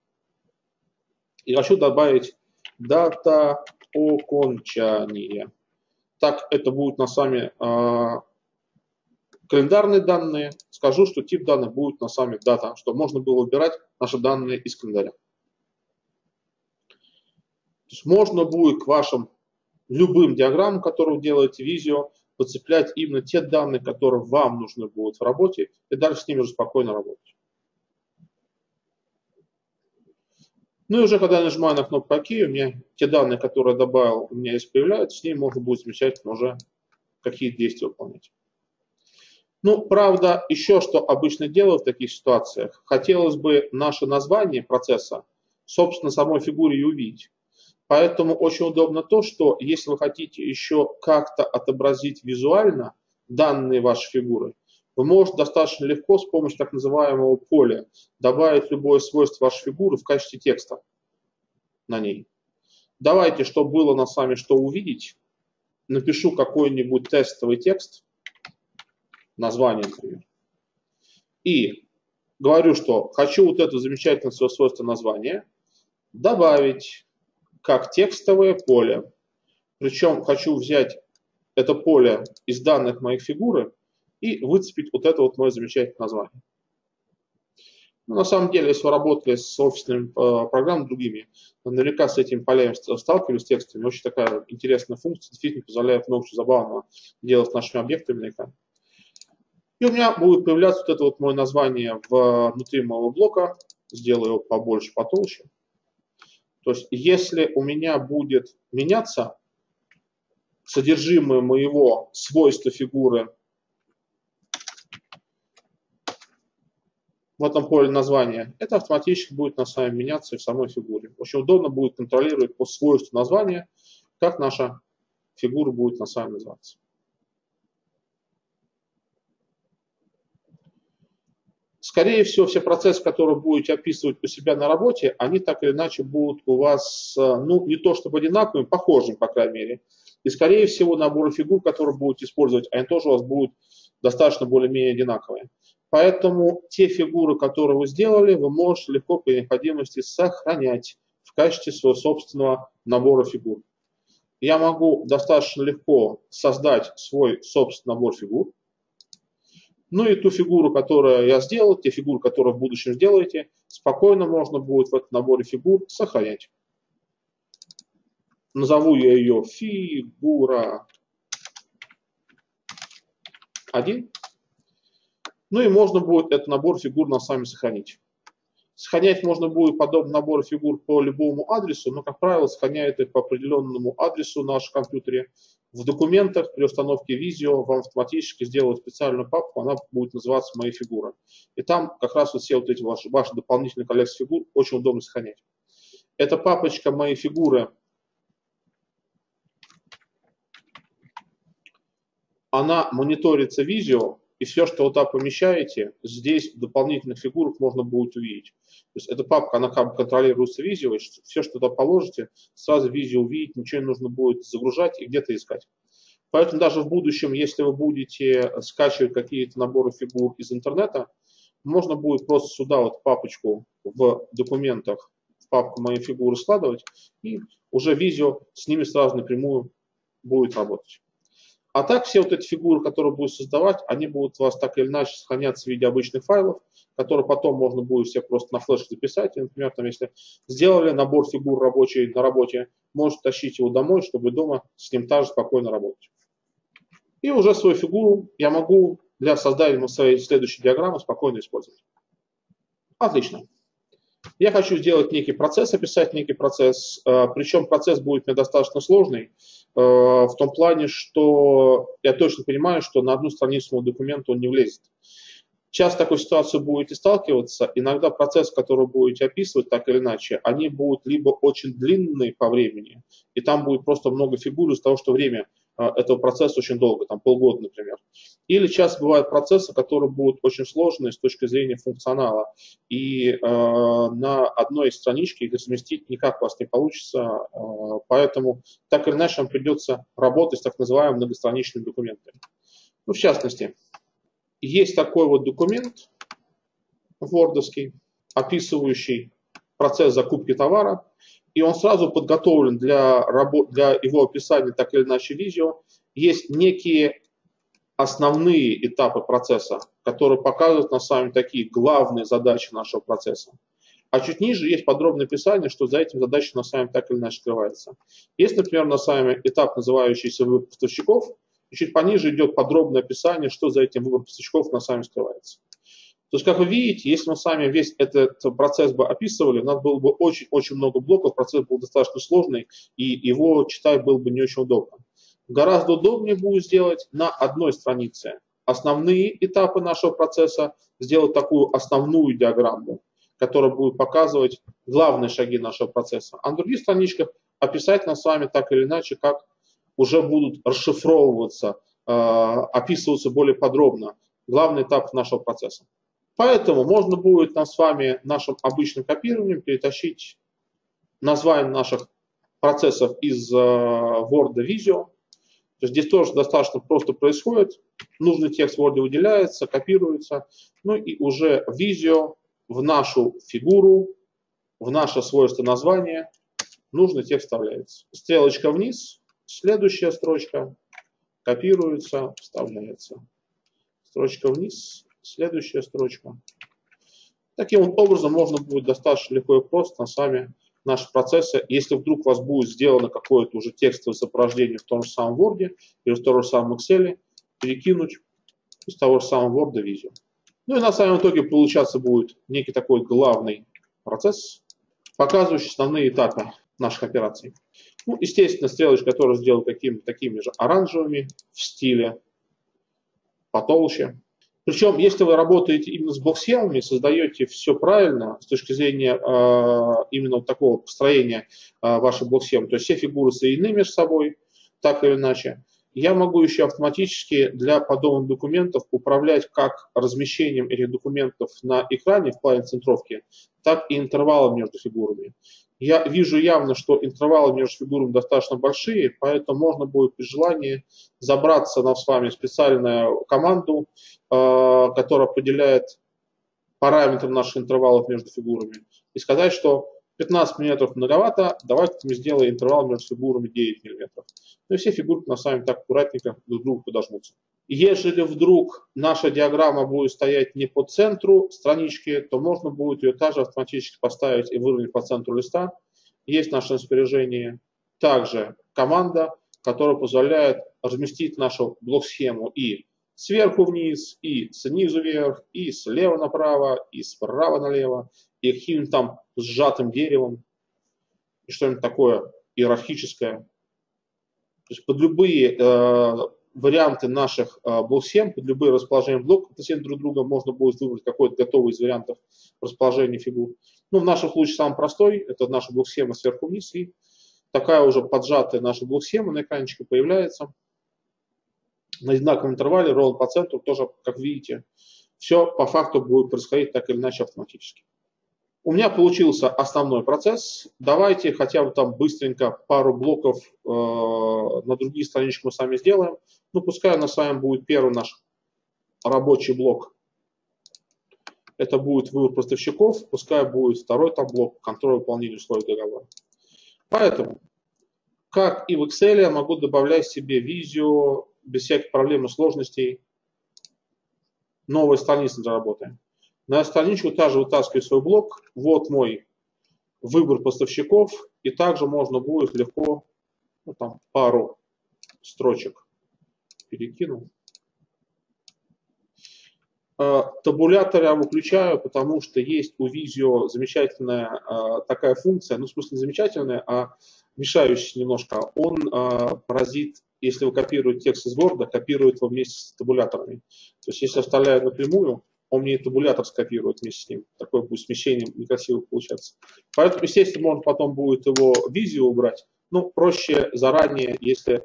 И хочу добавить дата окончания. Так это будет на сами а, календарные данные, скажу, что тип данных будет на деле дата, чтобы можно было выбирать наши данные из календаря. То есть можно будет к вашим любым диаграммам, которые вы делаете, визио, подцеплять именно те данные, которые вам нужны будут в работе, и дальше с ними уже спокойно работать. Ну и уже когда я нажимаю на кнопку ОК, у меня те данные, которые я добавил, у меня здесь появляются, с ними можно будет замечательно уже какие действия выполнять. Ну, правда, еще что обычно делают в таких ситуациях, хотелось бы наше название процесса, собственно, самой фигуре и увидеть. Поэтому очень удобно то, что если вы хотите еще как-то отобразить визуально данные вашей фигуры, вы можете достаточно легко с помощью так называемого поля добавить любое свойство вашей фигуры в качестве текста на ней. Давайте, чтобы было на сами что увидеть, напишу какой-нибудь тестовый текст – название, например. И говорю, что хочу вот это замечательное свойство названия добавить как текстовое поле. Причем хочу взять это поле из данных моих фигуры и выцепить вот это вот мое замечательное название. Ну, на самом деле, если вы работали с офисными э, программами другими, наверняка с этими полями сталкивались с текстами. Очень такая интересная функция, действительно позволяет много чего забавного делать с нашими объектами на экране. И у меня будет появляться вот это вот мое название внутри моего блока. Сделаю его побольше, потолще. То есть, если у меня будет меняться содержимое моего свойства фигуры в этом поле названия, это автоматически будет на самом меняться в самой фигуре. Очень удобно будет контролировать по свойству названия, как наша фигура будет на самом называться. Скорее всего, все процессы, которые будете описывать у себя на работе, они так или иначе будут у вас, э, ну, не то чтобы одинаковыми, похожими, по крайней мере. И, скорее всего, наборы фигур, которые будете использовать, они тоже у вас будут достаточно более-менее одинаковые. Поэтому те фигуры, которые вы сделали, вы можете легко при необходимости сохранять в качестве своего собственного набора фигур. Я могу достаточно легко создать свой собственный набор фигур, ну и ту фигуру, которую я сделал, те фигуры, которые в будущем сделаете, спокойно можно будет в этом наборе фигур сохранять. Назову я ее фигура 1. Ну и можно будет этот набор фигур на сами сохранить. Сохранять можно будет подобный набор фигур по любому адресу, но, как правило, сохраняет их по определенному адресу на нашем компьютере. В документах при установке видео вам автоматически сделают специальную папку, она будет называться «Мои фигуры». И там как раз вот все вот эти ваши, ваши дополнительные коллекции фигур очень удобно сохранять. Эта папочка «Мои фигуры» она мониторится видео, и все, что вы туда помещаете, здесь в дополнительных фигурах можно будет увидеть. То есть эта папка, она как бы контролируется и все, что туда положите, сразу Visio увидит, ничего не нужно будет загружать и где-то искать. Поэтому даже в будущем, если вы будете скачивать какие-то наборы фигур из интернета, можно будет просто сюда вот папочку в документах, в папку «Мои фигуры» складывать, и уже Visio с ними сразу напрямую будет работать. А так все вот эти фигуры, которые будут создавать, они будут у вас так или иначе сохраняться в виде обычных файлов, которые потом можно будет все просто на флеш записать. И, например, там, если сделали набор фигур рабочий на работе, можете тащить его домой, чтобы дома с ним также спокойно работать. И уже свою фигуру я могу для создания своей следующей диаграммы спокойно использовать. Отлично. Я хочу сделать некий процесс, описать некий процесс, э, причем процесс будет мне достаточно сложный, э, в том плане, что я точно понимаю, что на одну страницу документа он не влезет. Часто такой ситуацию будете сталкиваться. Иногда процесс, который будете описывать так или иначе, они будут либо очень длинные по времени, и там будет просто много фигур из-за того, что время этого процесса очень долго, там полгода, например. Или часто бывают процессы, которые будут очень сложные с точки зрения функционала. И э, на одной страничке их разместить никак у вас не получится. Э, поэтому так или иначе вам придется работать с так называемыми многостраничными документами. Ну, в частности, есть такой вот документ вордовский, описывающий процесс закупки товара и он сразу подготовлен для, работ, для его описания так или иначе видео. Есть некие основные этапы процесса, которые показывают на самом такие главные задачи нашего процесса. А чуть ниже есть подробное описание, что за этим задачей на самом так или иначе скрывается. Есть, например, на самом этап, называющийся выбор поставщиков, и чуть пониже идет подробное описание, что за этим выбором поставщиков на самом скрывается. То есть, как вы видите, если мы сами весь этот процесс бы описывали, нас было бы очень-очень много блоков, процесс был достаточно сложный, и его читать было бы не очень удобно. Гораздо удобнее будет сделать на одной странице основные этапы нашего процесса, сделать такую основную диаграмму, которая будет показывать главные шаги нашего процесса. А на других страничках описать нас с вами так или иначе, как уже будут расшифровываться, э, описываться более подробно главный этап нашего процесса. Поэтому можно будет нам с вами нашим обычным копированием перетащить название наших процессов из э, Word Visio. То есть здесь тоже достаточно просто происходит. Нужный текст в Word выделяется, копируется. Ну и уже Visio в нашу фигуру, в наше свойство названия нужный текст вставляется. Стрелочка вниз, следующая строчка копируется, вставляется. Строчка вниз, Следующая строчка. Таким образом можно будет достаточно легко и просто сами наши процессы, если вдруг у вас будет сделано какое-то уже текстовое сопровождение в том же самом Word или в том же самом Excel, перекинуть из того же самого Word в Visio. Ну и на самом итоге получаться будет некий такой главный процесс, показывающий основные этапы наших операций. Ну, естественно, стрелочка, которая сделана такими, такими же оранжевыми в стиле потолще. Причем, если вы работаете именно с блок-схемами, создаете все правильно с точки зрения э, именно вот такого построения э, вашей блок-схемы, то есть все фигуры соединены между собой, так или иначе. Я могу еще автоматически для подобных документов управлять как размещением этих документов на экране в плане центровки, так и интервалом между фигурами. Я вижу явно, что интервалы между фигурами достаточно большие, поэтому можно будет при желании забраться на с вами специальную команду, э, которая определяет параметры наших интервалов между фигурами, и сказать, что 15 мм многовато, давайте мы сделаем интервал между фигурами 9 мм. Ну и все фигурки на самом так аккуратненько друг к другу подожмутся. Если вдруг наша диаграмма будет стоять не по центру странички, то можно будет ее также автоматически поставить и выровнять по центру листа. Есть в нашем также команда, которая позволяет разместить нашу блок-схему и сверху вниз, и снизу вверх, и слева направо, и справа налево, и каким-нибудь там сжатым деревом, и что-нибудь такое иерархическое. То есть под любые э, варианты наших э, блок-схем, под любые расположения блоков, относительно друг друга можно будет выбрать какой-то готовый из вариантов расположения фигур. Ну, в нашем случае самый простой, это наша блок-схема сверху вниз, и такая уже поджатая наша блок-схема на экранчике появляется на одинаковом интервале, ровно по центру, тоже, как видите, все по факту будет происходить так или иначе автоматически. У меня получился основной процесс. Давайте хотя бы там быстренько пару блоков э, на другие странички мы сами сделаем. Ну, пускай у нас с будет первый наш рабочий блок. Это будет выбор поставщиков, пускай будет второй там блок контроль выполнения условий договора. Поэтому, как и в Excel, я могу добавлять себе видео, без всяких проблем и сложностей новая страница заработаем. На страничку также вытаскиваю свой блок. Вот мой выбор поставщиков. И также можно будет легко ну, там, пару строчек перекинул. А, табулятор я выключаю, потому что есть у Visio замечательная а, такая функция, ну, в смысле не замечательная, а мешающая немножко. Он а, паразит если вы копируете текст из Word, копирует его вместе с табуляторами. То есть если оставляю напрямую, он мне и табулятор скопирует вместе с ним. Такое будет смещение некрасиво получаться. Поэтому, естественно, можно потом будет его визию убрать. Ну, проще заранее, если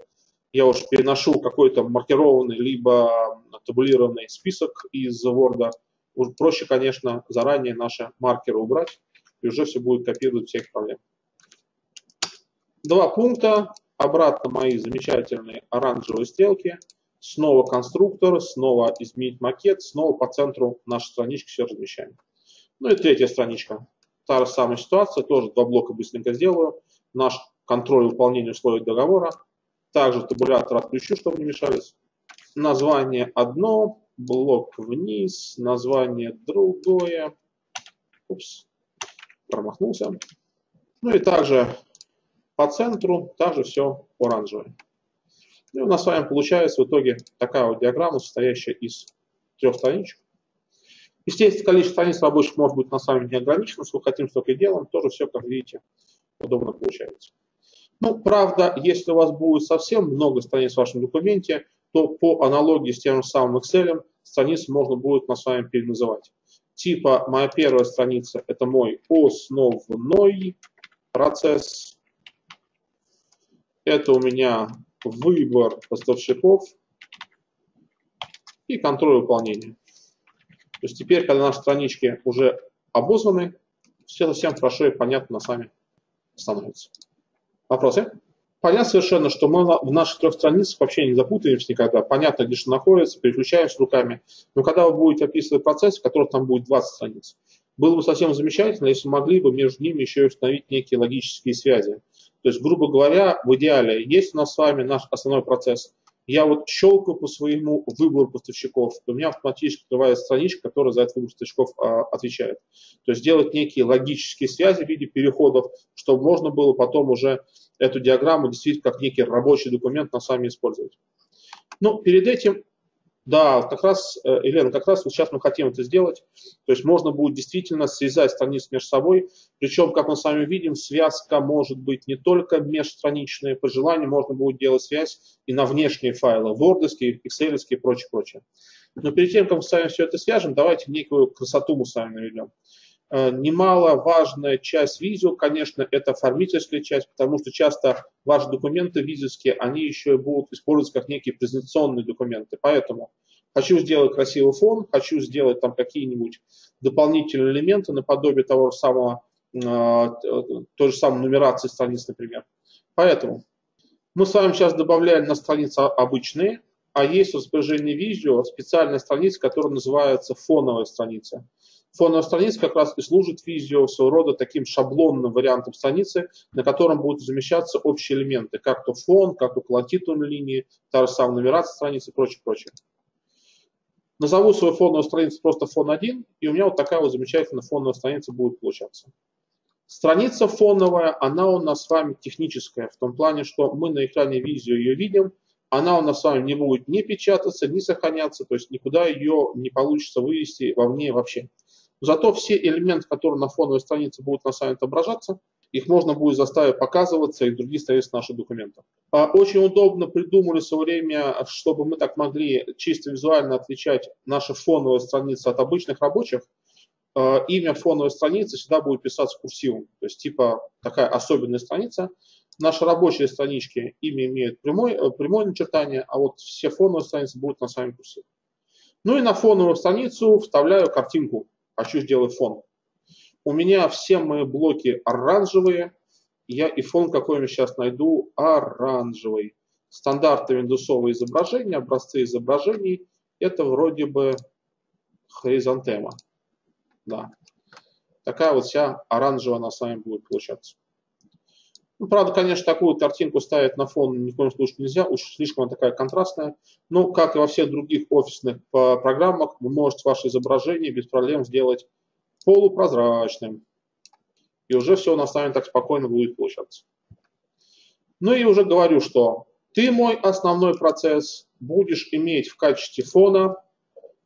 я уж переношу какой-то маркированный либо табулированный список из Word, уже проще, конечно, заранее наши маркеры убрать, и уже все будет копировать всех проблем. Два пункта обратно мои замечательные оранжевые стрелки, снова конструктор, снова изменить макет, снова по центру нашей странички все размещаем. Ну и третья страничка. Та же самая ситуация, тоже два блока быстренько сделаю. Наш контроль выполнения условий договора. Также табулятор отключу, чтобы не мешались. Название одно, блок вниз, название другое. Упс, промахнулся. Ну и также по центру также все оранжевое. И у нас с вами получается в итоге такая вот диаграмма, состоящая из трех страничек. Естественно, количество страниц рабочих может быть на самом деле не ограничено, сколько хотим, столько и делаем. Тоже все, как видите, удобно получается. Ну, правда, если у вас будет совсем много страниц в вашем документе, то по аналогии с тем же самым Excel страниц можно будет на с вами переназывать. Типа, моя первая страница – это мой основной процесс, это у меня выбор поставщиков и контроль выполнения. То есть теперь, когда наши странички уже обозваны, все совсем хорошо и понятно сами становится. Вопросы? Понятно совершенно, что мы в наших трех страницах вообще не запутаемся никогда. Понятно, где что находится, переключаемся руками. Но когда вы будете описывать процесс, в котором там будет 20 страниц, было бы совсем замечательно, если могли бы между ними еще и установить некие логические связи. То есть, грубо говоря, в идеале есть у нас с вами наш основной процесс. Я вот щелкаю по своему выбору поставщиков, у меня автоматически открывается страничка, которая за этот выбор поставщиков а, отвечает. То есть делать некие логические связи в виде переходов, чтобы можно было потом уже эту диаграмму действительно как некий рабочий документ на сами использовать. Но перед этим да, как раз, э, Елена, как раз вот сейчас мы хотим это сделать. То есть можно будет действительно связать страницы между собой. Причем, как мы с вами видим, связка может быть не только межстраничная. По желанию можно будет делать связь и на внешние файлы, Word, Excel и прочее, прочее. Но перед тем, как мы с вами все это свяжем, давайте некую красоту мы с вами наведем. Э, немаловажная часть видео, конечно, это оформительская часть, потому что часто ваши документы визовские, они еще будут использоваться как некие презентационные документы. Поэтому хочу сделать красивый фон, хочу сделать там какие-нибудь дополнительные элементы наподобие того же самого, э, той же самой нумерации страниц, например. Поэтому мы с вами сейчас добавляем на страницы обычные, а есть в распоряжении видео специальная страница, которая называется фоновая страница. Фоновая страница как раз и служит видео своего рода таким шаблонным вариантом страницы, на котором будут замещаться общие элементы, как то фон, как около титульной линии, та же самая нумерация страницы и прочее, прочее. Назову свою фоновую страницу просто фон 1, и у меня вот такая вот замечательная фоновая страница будет получаться. Страница фоновая, она у нас с вами техническая, в том плане, что мы на экране видео ее видим, она у нас с вами не будет ни печататься, ни сохраняться, то есть никуда ее не получится вывести вовне вообще. Зато все элементы, которые на фоновой странице будут на сайте отображаться, их можно будет заставить показываться и другие страницы наших документов. А, очень удобно придумали в свое время, чтобы мы так могли чисто визуально отличать наши фоновые страницы от обычных рабочих. А, имя фоновой страницы всегда будет писаться курсивом, то есть типа такая особенная страница. Наши рабочие странички, имя имеет прямое, э, прямое начертание, а вот все фоновые страницы будут на самом курсиве. Ну и на фоновую страницу вставляю картинку хочу сделать фон. У меня все мои блоки оранжевые. Я и фон какой-нибудь сейчас найду оранжевый. Стандартные индусовые изображения, образцы изображений. Это вроде бы хоризонтема. Да. Такая вот вся оранжевая на самом будет получаться. Ну, правда, конечно, такую картинку ставить на фон ни в коем случае нельзя, уж слишком она такая контрастная. Но, как и во всех других офисных программах, вы можете ваше изображение без проблем сделать полупрозрачным. И уже все на самом так спокойно будет получаться. Ну и уже говорю, что ты мой основной процесс будешь иметь в качестве фона.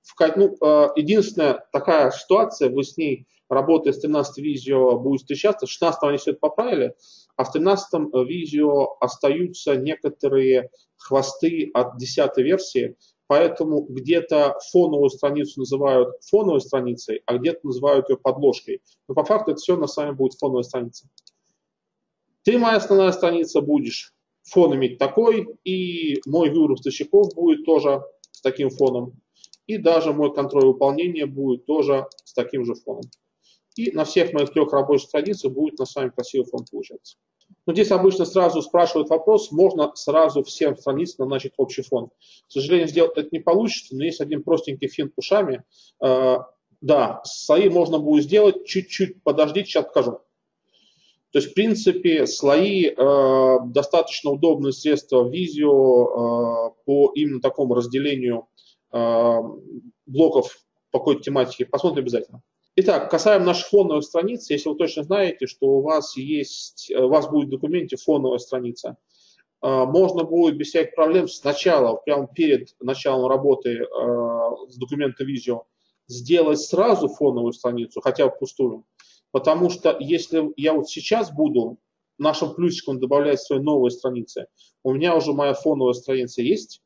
В, ну, э, единственная такая ситуация, вы с ней работая с 13 видео будет встречаться. В 16 они все это поправили, а в 13 э, видео остаются некоторые хвосты от 10 версии, поэтому где-то фоновую страницу называют фоновой страницей, а где-то называют ее подложкой. Но по факту это все на самом будет фоновая страница. Ты, моя основная страница, будешь фон иметь такой, и мой выбор поставщиков будет тоже с таким фоном, и даже мой контроль выполнения будет тоже с таким же фоном. И на всех моих трех рабочих страницах будет на самом красивый фон получаться. Но здесь обычно сразу спрашивают вопрос, можно сразу всем страницам назначить общий фон. К сожалению, сделать это не получится, но есть один простенький финт ушами. Э, да, слои можно будет сделать, чуть-чуть подождите, сейчас покажу. То есть, в принципе, слои э, достаточно удобное средство видео э, по именно такому разделению э, блоков по какой-то тематике. Посмотрим обязательно. Итак, касаемо наших фоновых страниц, если вы точно знаете, что у вас есть, у вас будет в документе фоновая страница, а, можно будет без всяких проблем сначала, прямо перед началом работы а, с документом видео, сделать сразу фоновую страницу, хотя бы пустую. Потому что если я вот сейчас буду нашим плюсиком добавлять свои новые страницы, у меня уже моя фоновая страница есть,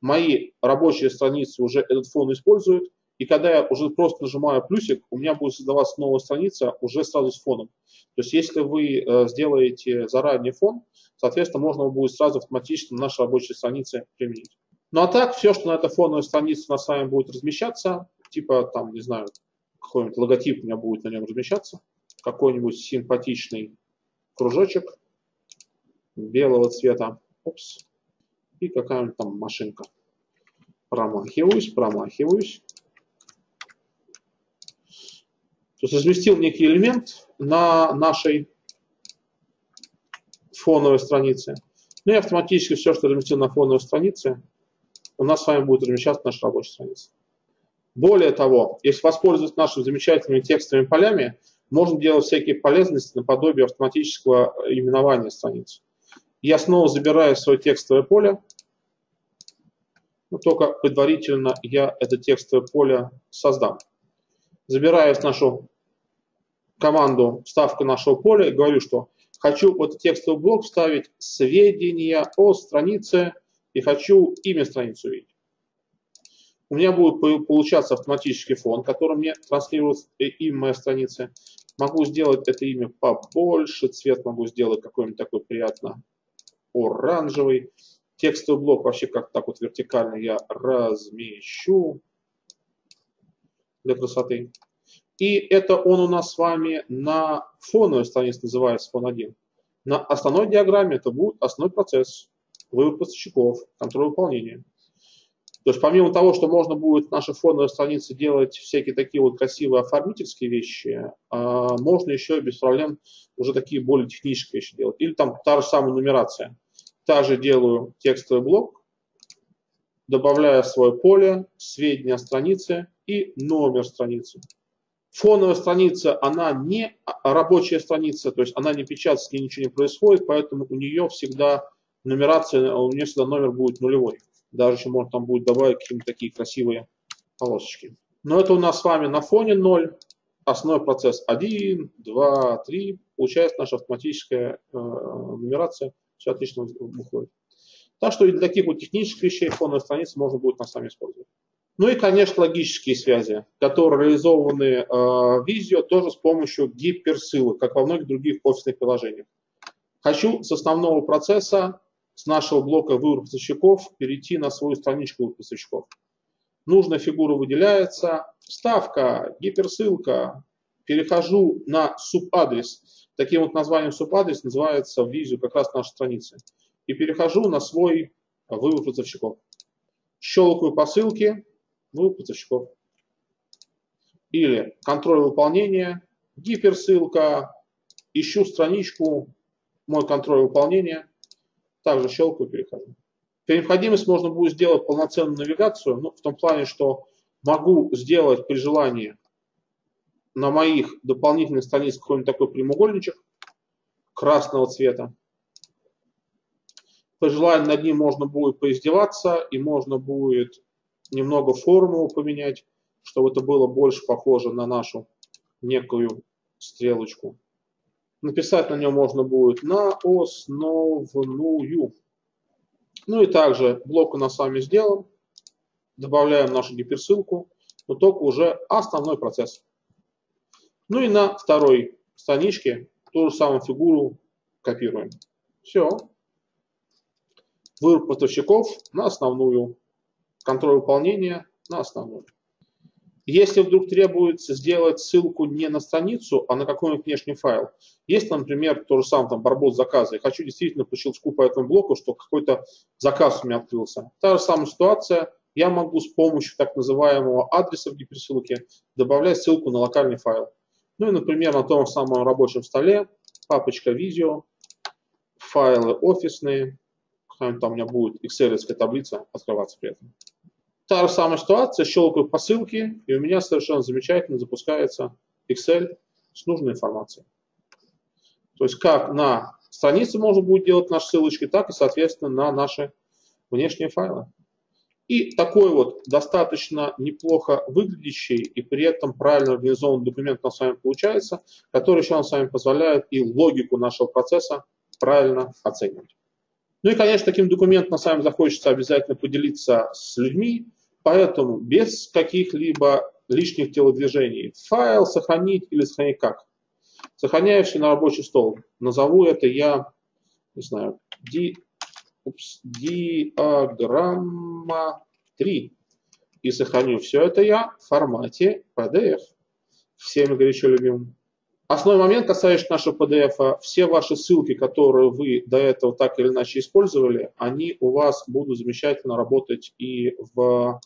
мои рабочие страницы уже этот фон используют, и когда я уже просто нажимаю плюсик, у меня будет создаваться новая страница уже сразу с фоном. То есть если вы э, сделаете заранее фон, соответственно, можно будет сразу автоматически на нашей рабочей странице применить. Ну а так, все, что на этой фоновой странице на вами будет размещаться, типа там, не знаю, какой-нибудь логотип у меня будет на нем размещаться, какой-нибудь симпатичный кружочек белого цвета, Упс. и какая-нибудь там машинка. Промахиваюсь, промахиваюсь. То есть разместил некий элемент на нашей фоновой странице. Ну и автоматически все, что разместил на фоновой странице, у нас с вами будет размещаться на нашей рабочей странице. Более того, если воспользоваться нашими замечательными текстовыми полями, можно делать всякие полезности наподобие автоматического именования страниц. Я снова забираю свое текстовое поле, но только предварительно я это текстовое поле создам забираю нашу команду вставка нашего поля и говорю, что хочу в этот текстовый блок вставить сведения о странице и хочу имя страницы увидеть. У меня будет получаться автоматический фон, который мне транслирует имя моей страницы. Могу сделать это имя побольше, цвет могу сделать какой-нибудь такой приятно оранжевый. Текстовый блок вообще как так вот вертикально я размещу для красоты. И это он у нас с вами на фоновой странице называется фон 1. На основной диаграмме это будет основной процесс, выбор поставщиков, контроль выполнения. То есть помимо того, что можно будет в нашей фоновой странице делать всякие такие вот красивые оформительские вещи, а, можно еще без проблем уже такие более технические вещи делать. Или там та же самая нумерация. Также делаю текстовый блок, добавляю свое поле, сведения о странице и номер страницы. Фоновая страница, она не рабочая страница, то есть она не печатается, ничего не происходит, поэтому у нее всегда нумерация, у нее всегда номер будет нулевой. Даже еще можно там будет добавить какие-то такие красивые полосочки. Но это у нас с вами на фоне 0, основной процесс 1, 2, 3, получается наша автоматическая э, нумерация, все отлично выходит. Так что и для таких вот технических вещей фоновая страница можно будет на самом использовать. Ну и, конечно, логические связи, которые реализованы э, в Visio тоже с помощью гиперссылок, как во многих других офисных приложениях. Хочу с основного процесса, с нашего блока выбор поставщиков, перейти на свою страничку выбор поставщиков. Нужная фигура выделяется, ставка, гиперссылка, перехожу на субадрес. Таким вот названием субадрес называется в Visio как раз наша страница. И перехожу на свой выбор поставщиков. Щелкаю по ссылке, двух поставщиков. Или контроль выполнения, гиперссылка, ищу страничку, мой контроль выполнения, также щелкаю, перехожу. При необходимости можно будет сделать полноценную навигацию, ну, в том плане, что могу сделать при желании на моих дополнительных страницах какой-нибудь такой прямоугольничек красного цвета. По желанию над ним можно будет поиздеваться, и можно будет немного форму поменять, чтобы это было больше похоже на нашу некую стрелочку. Написать на нем можно будет на основную. Ну и также блок у нас с вами сделан. Добавляем нашу гиперссылку, но только уже основной процесс. Ну и на второй страничке ту же самую фигуру копируем. Все. Выбор поставщиков на основную контроль выполнения на основную. Если вдруг требуется сделать ссылку не на страницу, а на какой-нибудь внешний файл, если, например, то же самое, там, барбот заказа, я хочу действительно по щелчку по этому блоку, что какой-то заказ у меня открылся. Та же самая ситуация, я могу с помощью так называемого адреса в гиперссылке добавлять ссылку на локальный файл. Ну и, например, на том самом рабочем столе, папочка видео, файлы офисные, там у меня будет excel таблица открываться при этом. Та же самая ситуация, щелкаю по ссылке, и у меня совершенно замечательно запускается Excel с нужной информацией. То есть как на странице можно будет делать наши ссылочки, так и, соответственно, на наши внешние файлы. И такой вот достаточно неплохо выглядящий и при этом правильно организованный документ у нас с вами получается, который еще нам с вами позволяет и логику нашего процесса правильно оценивать. Ну и, конечно, таким документом на самом захочется обязательно поделиться с людьми, поэтому без каких-либо лишних телодвижений. Файл сохранить или сохранить как? Сохраняю все на рабочий стол. Назову это я, не знаю, ди, упс, диаграмма 3. И сохраню все это я в формате PDF. Всеми горячо любимым. Основной момент, касающийся нашего PDF, все ваши ссылки, которые вы до этого так или иначе использовали, они у вас будут замечательно работать и в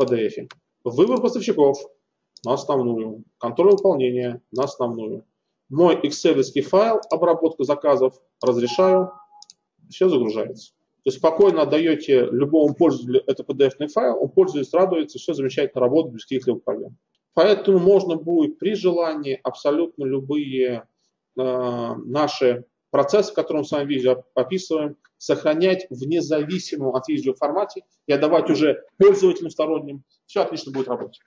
PDF. Выбор поставщиков на основную, контроль выполнения на основную. Мой excel файл, обработка заказов, разрешаю, все загружается. То есть спокойно отдаете любому пользователю этот PDF файл, он пользуется, радуется, все замечательно работает без каких-либо проблем. Поэтому можно будет при желании абсолютно любые э, наши процессы, которые мы с вами видео описываем, сохранять в независимом от видео формате и отдавать уже пользователям сторонним. Все отлично будет работать.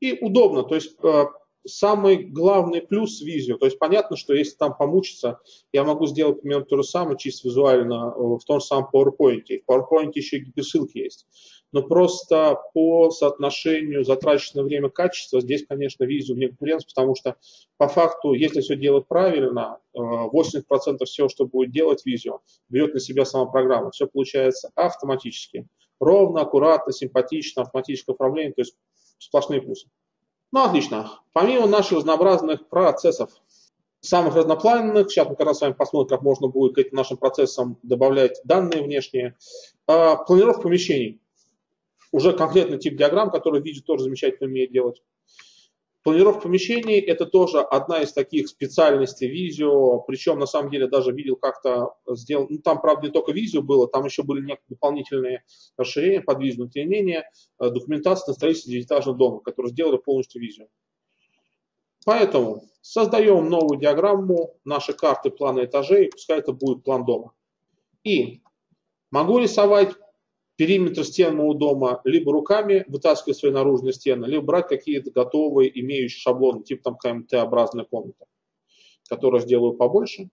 И удобно, то есть э, самый главный плюс видео, то есть понятно, что если там помучиться, я могу сделать примерно то же самое, чисто визуально, э, в том же самом PowerPoint. В PowerPoint еще и гиперссылки есть. Но просто по соотношению затраченное время качества здесь, конечно, визу не конкуренция, потому что по факту, если все делать правильно, 80% э, всего, что будет делать визу, берет на себя сама программа. Все получается автоматически. Ровно, аккуратно, симпатично, автоматическое управление, то есть сплошные плюсы. Ну, отлично. Помимо наших разнообразных процессов, самых разноплановых, сейчас мы как раз с вами посмотрим, как можно будет к этим нашим процессам добавлять данные внешние, а, планировка помещений уже конкретный тип диаграмм, который видео тоже замечательно умеет делать. Планировка помещений – это тоже одна из таких специальностей видео, причем на самом деле даже видел как-то сделал, ну там правда не только видео было, там еще были некие дополнительные расширения, подвижные удлинения, э, документация на строительство девятиэтажного дома, которые сделали полностью видео. Поэтому создаем новую диаграмму, наши карты плана этажей, пускай это будет план дома. И могу рисовать периметр стен моего дома либо руками вытаскивать свои наружные стены, либо брать какие-то готовые, имеющие шаблоны, типа там какая-нибудь Т-образная комната, которую сделаю побольше.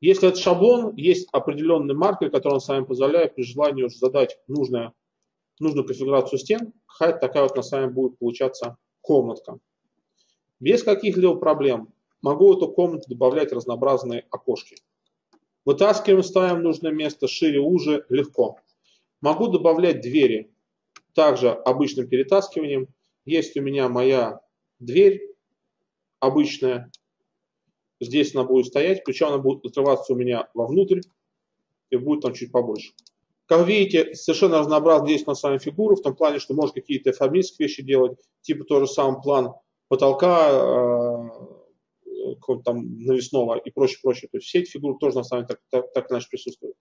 Если это шаблон, есть определенный маркер, который он с вами позволяет при желании уже задать нужное, нужную конфигурацию стен, какая такая вот на вами будет получаться комнатка. Без каких-либо проблем могу в эту комнату добавлять разнообразные окошки. Вытаскиваем, ставим нужное место, шире, уже, легко. Могу добавлять двери, также обычным перетаскиванием. Есть у меня моя дверь обычная. Здесь она будет стоять, причем она будет открываться у меня вовнутрь и будет там чуть побольше. Как видите, совершенно разнообразны здесь на самом фигуры, в том плане, что можно какие-то фабрические вещи делать, типа тоже самый план потолка, э, там, навесного и прочее, прочее. То есть все эти фигуры тоже на самом деле так, так, так иначе присутствуют.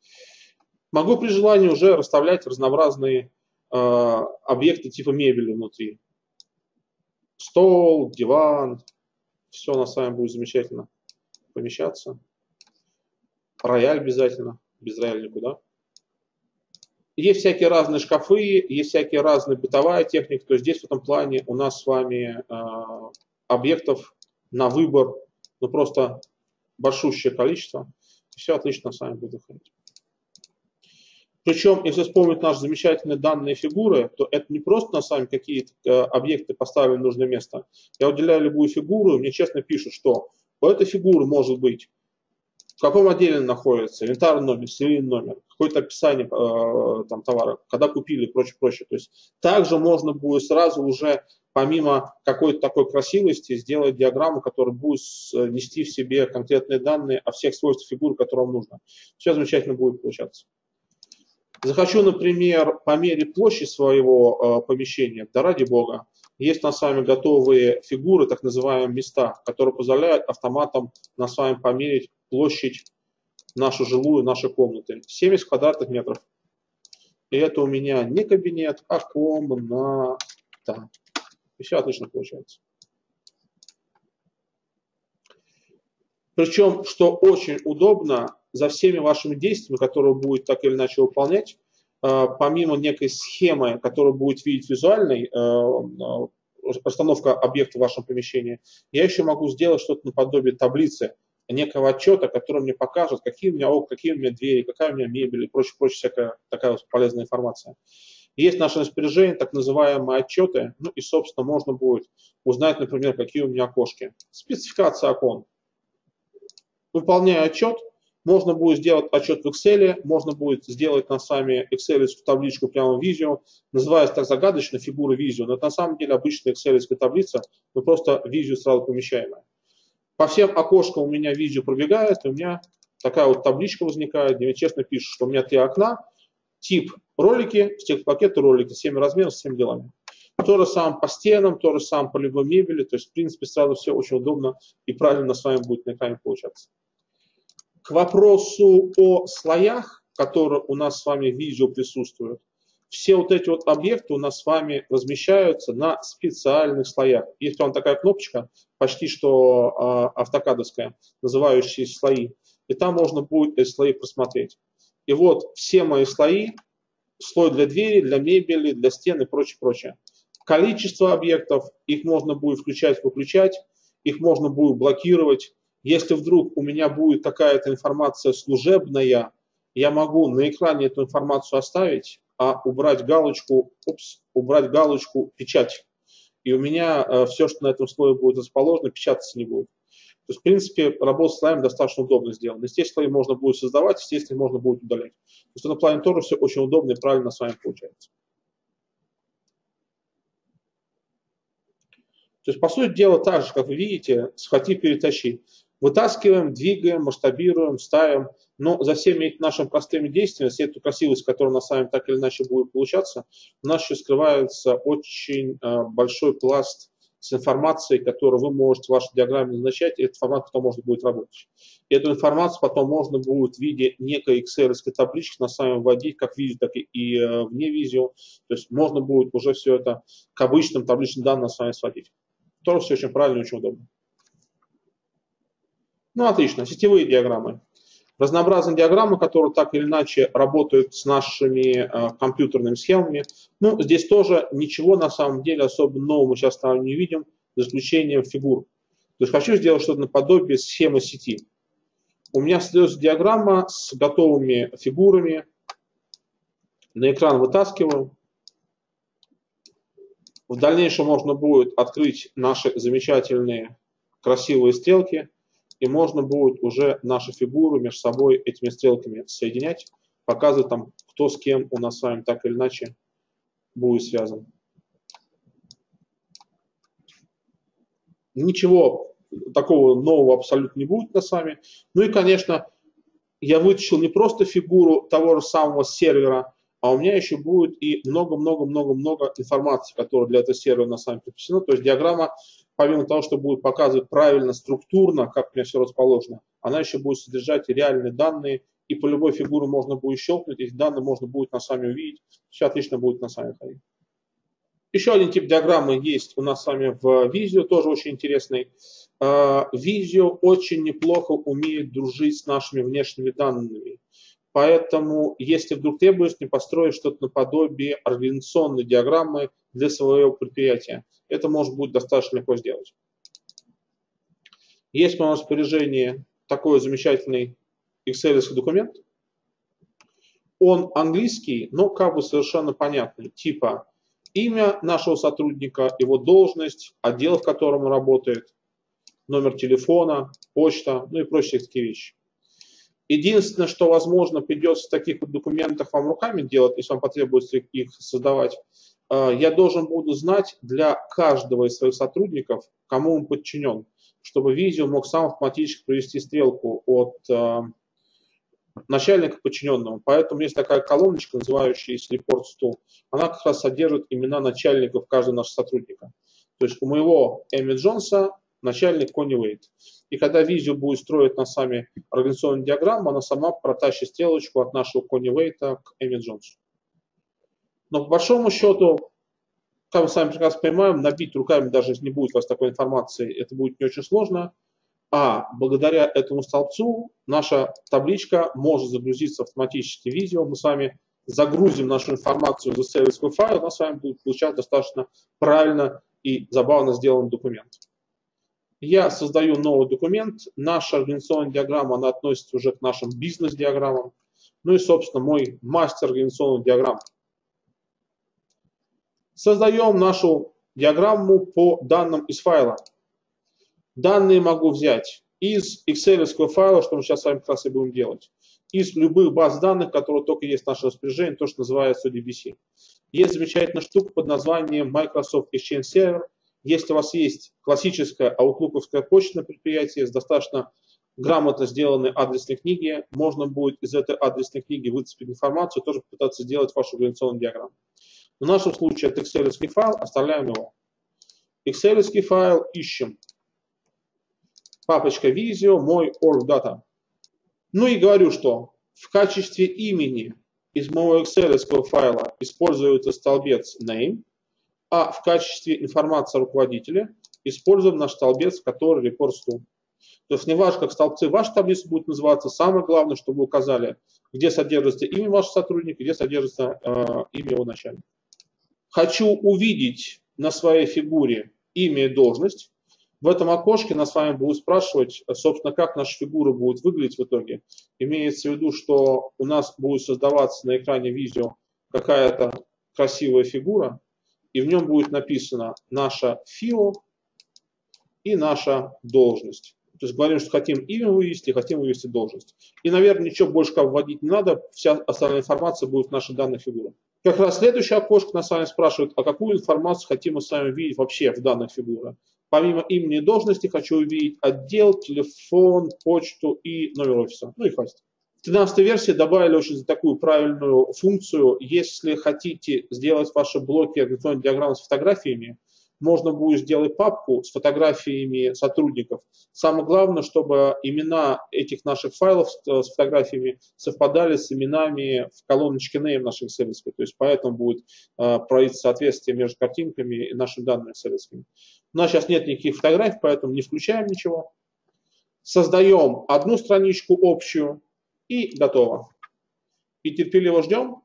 Могу при желании уже расставлять разнообразные э, объекты типа мебели внутри. Стол, диван, все на самом будет замечательно помещаться. Рояль обязательно, без рояля никуда. Есть всякие разные шкафы, есть всякие разные бытовая техника. То есть здесь в этом плане у нас с вами э, объектов на выбор ну просто большущее количество, все отлично с вами будет выходить. Причем, если вспомнить наши замечательные данные фигуры, то это не просто на самом какие-то э, объекты поставлены в нужное место. Я уделяю любую фигуру, и мне честно пишут, что у этой фигуры может быть в каком отделе находится, инвентарный номер, серийный номер, какое-то описание э, там, товара, когда купили и прочее, прочее. То есть также можно будет сразу уже помимо какой-то такой красивости сделать диаграмму, которая будет нести в себе конкретные данные о всех свойствах фигуры, которые вам нужно. Все замечательно будет получаться. Захочу, например, померить площадь своего э, помещения, да ради бога, есть на вами готовые фигуры, так называемые места, которые позволяют автоматом на вами померить площадь нашу жилую, нашей комнаты. 70 квадратных метров. И это у меня не кабинет, а комната. И все отлично получается. Причем, что очень удобно, за всеми вашими действиями, которые вы будете так или иначе выполнять, э, помимо некой схемы, которую будет видеть визуальной, э, э, расстановка объекта в вашем помещении, я еще могу сделать что-то наподобие таблицы, некого отчета, который мне покажет, какие у меня окна, какие у меня двери, какая у меня мебель и прочее, прочее, всякая такая полезная информация. Есть наше распоряжение, так называемые отчеты, ну и, собственно, можно будет узнать, например, какие у меня окошки. Спецификация окон. Выполняя отчет, можно будет сделать отчет в Excel, можно будет сделать на сами Excel табличку прямо в видео, называется так загадочно фигура видео, но это на самом деле обычная Excel таблица, но просто видео сразу помещаемая. По всем окошкам у меня видео пробегает, и у меня такая вот табличка возникает, где мне честно пишут, что у меня три окна, тип ролики, с текст-пакета ролики, 7 размеров, с 7 делами. То же самое по стенам, то же самое по любой мебели, то есть, в принципе, сразу все очень удобно и правильно с вами будет на экране получаться. К вопросу о слоях, которые у нас с вами в видео присутствуют, все вот эти вот объекты у нас с вами размещаются на специальных слоях. Есть там такая кнопочка, почти что э, автокадовская, называющаяся слои. И там можно будет эти слои просмотреть. И вот все мои слои, слой для двери, для мебели, для стен и прочее, прочее. Количество объектов, их можно будет включать, выключать, их можно будет блокировать. Если вдруг у меня будет какая-то информация служебная, я могу на экране эту информацию оставить, а убрать галочку, упс, убрать галочку «Печать». И у меня э, все, что на этом слое будет расположено, печататься не будет. То есть, в принципе, работа с слоем достаточно удобно сделана. Естественно, слои можно будет создавать, естественно, можно будет удалять. То есть, этом плане тоже все очень удобно и правильно с вами получается. То есть, по сути дела, так же, как вы видите, схвати, перетащи. Вытаскиваем, двигаем, масштабируем, ставим. Но за всеми этими нашими простыми действиями, за эту красивость, которая у нас с вами так или иначе будет получаться, у нас еще скрывается очень э, большой пласт с информацией, которую вы можете в вашей диаграмме назначать, и этот формат потом можно будет работать. И эту информацию потом можно будет в виде некой excel таблички на самом вводить, как в видео, так и э, вне видео. То есть можно будет уже все это к обычным табличным данным с вами сводить. Тоже все очень правильно и очень удобно. Ну, отлично. Сетевые диаграммы. Разнообразные диаграммы, которые так или иначе работают с нашими э, компьютерными схемами. Ну, здесь тоже ничего на самом деле особо нового мы сейчас там не видим, за исключением фигур. То есть хочу сделать что-то наподобие схемы сети. У меня создается диаграмма с готовыми фигурами. На экран вытаскиваю. В дальнейшем можно будет открыть наши замечательные красивые стрелки, и можно будет уже наши фигуры между собой этими стрелками соединять, показывать там, кто с кем у нас с вами так или иначе будет связан. Ничего такого нового абсолютно не будет на вами. Ну и, конечно, я вытащил не просто фигуру того же самого сервера, а у меня еще будет и много-много-много-много информации, которая для этого сервера на самом припасена. То есть диаграмма, помимо того, что будет показывать правильно, структурно, как у меня все расположено, она еще будет содержать реальные данные, и по любой фигуре можно будет щелкнуть, эти данные можно будет на сами увидеть, все отлично будет на сами ходить. Еще один тип диаграммы есть у нас с вами в Visio, тоже очень интересный. Visio а, очень неплохо умеет дружить с нашими внешними данными. Поэтому, если вдруг требуется, не построить что-то наподобие организационной диаграммы для своего предприятия, это может быть достаточно легко сделать. Есть в моем распоряжении такой замечательный Excel документ. Он английский, но как бы совершенно понятный. Типа имя нашего сотрудника, его должность, отдел, в котором он работает, номер телефона, почта, ну и прочие такие вещи. Единственное, что, возможно, придется в таких вот документах вам руками делать, если вам потребуется их создавать, э, я должен буду знать для каждого из своих сотрудников, кому он подчинен, чтобы видео мог сам автоматически провести стрелку от э, начальника к подчиненному. Поэтому есть такая колоночка, называющаяся Report Tool. Она как раз содержит имена начальников каждого нашего сотрудника. То есть у моего Эми Джонса начальник Кони Уэйт. И когда визию будет строить на сами организационную диаграмму, она сама протащит стрелочку от нашего Кони Уэйта к Эми Джонсу. Но по большому счету, как мы сами прекрасно понимаем, набить руками, даже не будет у вас такой информации, это будет не очень сложно. А благодаря этому столбцу наша табличка может загрузиться автоматически в видео. Мы с вами загрузим нашу информацию за сервисный файл, у нас с вами будет получать достаточно правильно и забавно сделанный документ. Я создаю новый документ. Наша организационная диаграмма, она относится уже к нашим бизнес-диаграммам. Ну и, собственно, мой мастер организационной диаграммы. Создаем нашу диаграмму по данным из файла. Данные могу взять из Excel файла, что мы сейчас с вами как раз и будем делать. Из любых баз данных, которые только есть в нашем распоряжении, то, что называется DBC. Есть замечательная штука под названием Microsoft Exchange Server. Если у вас есть классическая аутлуковская почта на предприятии с достаточно грамотно сделанной адресной книги, можно будет из этой адресной книги выцепить информацию, тоже попытаться сделать вашу организационную диаграмму. В нашем случае это Excel файл, оставляем его. Excel файл ищем. Папочка Visio, мой org data. Ну и говорю, что в качестве имени из моего Excel файла используется столбец name, а в качестве информации руководителя используем наш столбец, который report tool. То есть не важно, как столбцы вашей таблицы будут называться, самое главное, чтобы вы указали, где содержится имя вашего сотрудника, где содержится э, имя его начальника. Хочу увидеть на своей фигуре имя и должность. В этом окошке нас с вами будут спрашивать, собственно, как наша фигура будет выглядеть в итоге. Имеется в виду, что у нас будет создаваться на экране видео какая-то красивая фигура, и в нем будет написано наша ФИО и наша должность. То есть говорим, что хотим имя вывести, хотим вывести должность. И, наверное, ничего больше вводить не надо, вся остальная информация будет в нашей данной фигуре. Как раз следующее окошко нас с вами спрашивает, а какую информацию хотим мы с вами видеть вообще в данной фигуре. Помимо имени и должности хочу увидеть отдел, телефон, почту и номер офиса. Ну и хватит. В 13 версии добавили очень такую правильную функцию. Если хотите сделать ваши блоки организационной диаграммы с фотографиями, можно будет сделать папку с фотографиями сотрудников. Самое главное, чтобы имена этих наших файлов с фотографиями совпадали с именами в колоночке name нашей сервиской. То есть поэтому будет э, соответствие между картинками и нашими данными сервисами. У нас сейчас нет никаких фотографий, поэтому не включаем ничего. Создаем одну страничку общую, и готово. И терпеливо ждем.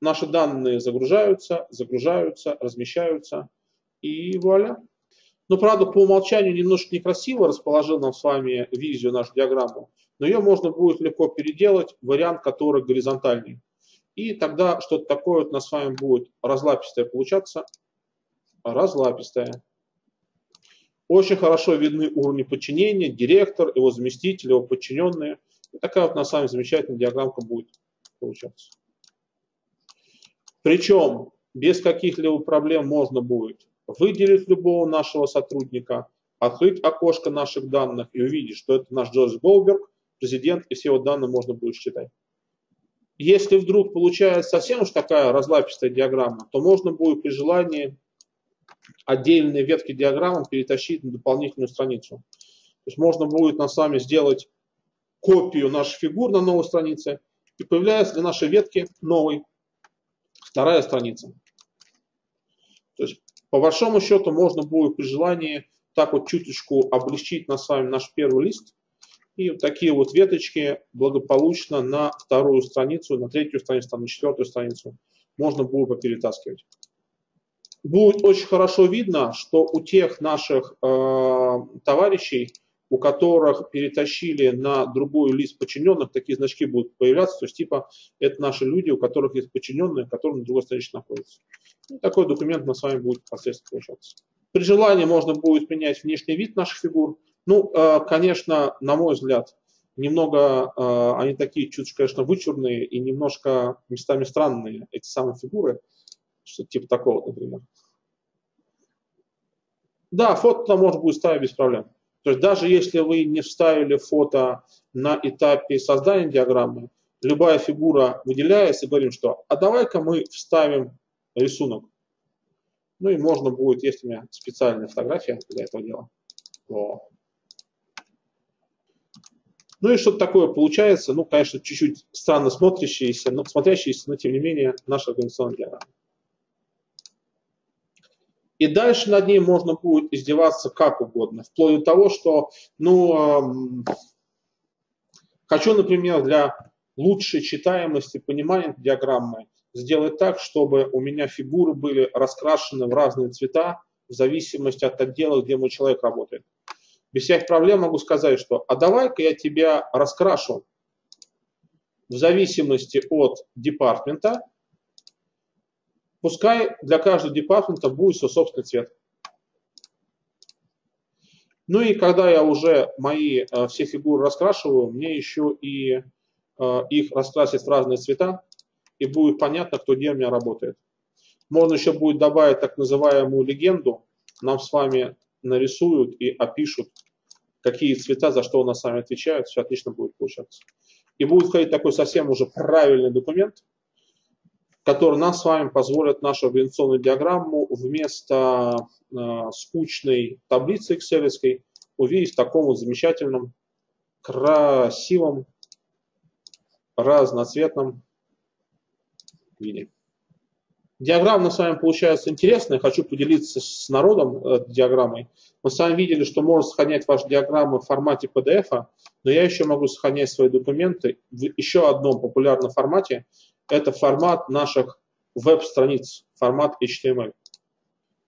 Наши данные загружаются, загружаются, размещаются. И вуаля. Но, правда, по умолчанию немножко некрасиво расположил нам с вами визию, нашу диаграмму. Но ее можно будет легко переделать, вариант, который горизонтальный. И тогда что-то такое вот у нас с вами будет разлапистое получаться. Разлапистое. Очень хорошо видны уровни подчинения, директор, его заместитель, его подчиненные. И такая вот на самом деле замечательная диаграммка будет получаться. Причем без каких-либо проблем можно будет выделить любого нашего сотрудника, открыть окошко наших данных и увидеть, что это наш Джордж Голберг, президент, и все его данные можно будет считать. Если вдруг получается совсем уж такая разлапистая диаграмма, то можно будет при желании отдельные ветки диаграммы перетащить на дополнительную страницу. То есть можно будет на сами сделать копию наших фигур на новой странице, и появляется для нашей ветки новой вторая страница. То есть, по большому счету, можно будет при желании так вот чуточку облегчить на вами наш первый лист, и вот такие вот веточки благополучно на вторую страницу, на третью страницу, там, на четвертую страницу можно будет поперетаскивать. Будет очень хорошо видно, что у тех наших э, товарищей, у которых перетащили на другой лист подчиненных, такие значки будут появляться. То есть типа это наши люди, у которых есть подчиненные, которые на другой странице находятся. И такой документ на с вами будет впоследствии получаться. При желании можно будет менять внешний вид наших фигур. Ну, э, конечно, на мой взгляд, немного э, они такие чуть, конечно, вычурные и немножко местами странные, эти самые фигуры. Что-то типа такого, например. Да, фото там можно будет ставить без проблем. То есть даже если вы не вставили фото на этапе создания диаграммы, любая фигура выделяется и говорим, что а давай-ка мы вставим рисунок. Ну и можно будет, есть у меня специальная фотография для этого дела. Во. Ну и что-то такое получается, ну, конечно, чуть-чуть странно смотрящиеся, но, смотрящиеся, но тем не менее наша организационная диаграмма. И дальше над ней можно будет издеваться как угодно, вплоть до того, что, ну, э, хочу, например, для лучшей читаемости, понимания диаграммы сделать так, чтобы у меня фигуры были раскрашены в разные цвета в зависимости от отдела, где мой человек работает. Без всяких проблем могу сказать, что а давай-ка я тебя раскрашу в зависимости от департмента, Пускай для каждого департамента будет свой собственный цвет. Ну и когда я уже мои э, все фигуры раскрашиваю, мне еще и э, их раскрасить в разные цвета, и будет понятно, кто где у меня работает. Можно еще будет добавить так называемую легенду. Нам с вами нарисуют и опишут, какие цвета за что у нас сами отвечают. Все отлично будет получаться. И будет ходить такой совсем уже правильный документ – который нам с вами позволит нашу организационную диаграмму вместо э, скучной таблицы Excel увидеть в таком вот замечательном, красивом, разноцветном виде. Диаграмма с вами получается интересная. Хочу поделиться с народом этой диаграммой. Мы с вами видели, что можно сохранять ваши диаграммы в формате PDF, но я еще могу сохранять свои документы в еще одном популярном формате это формат наших веб-страниц, формат HTML.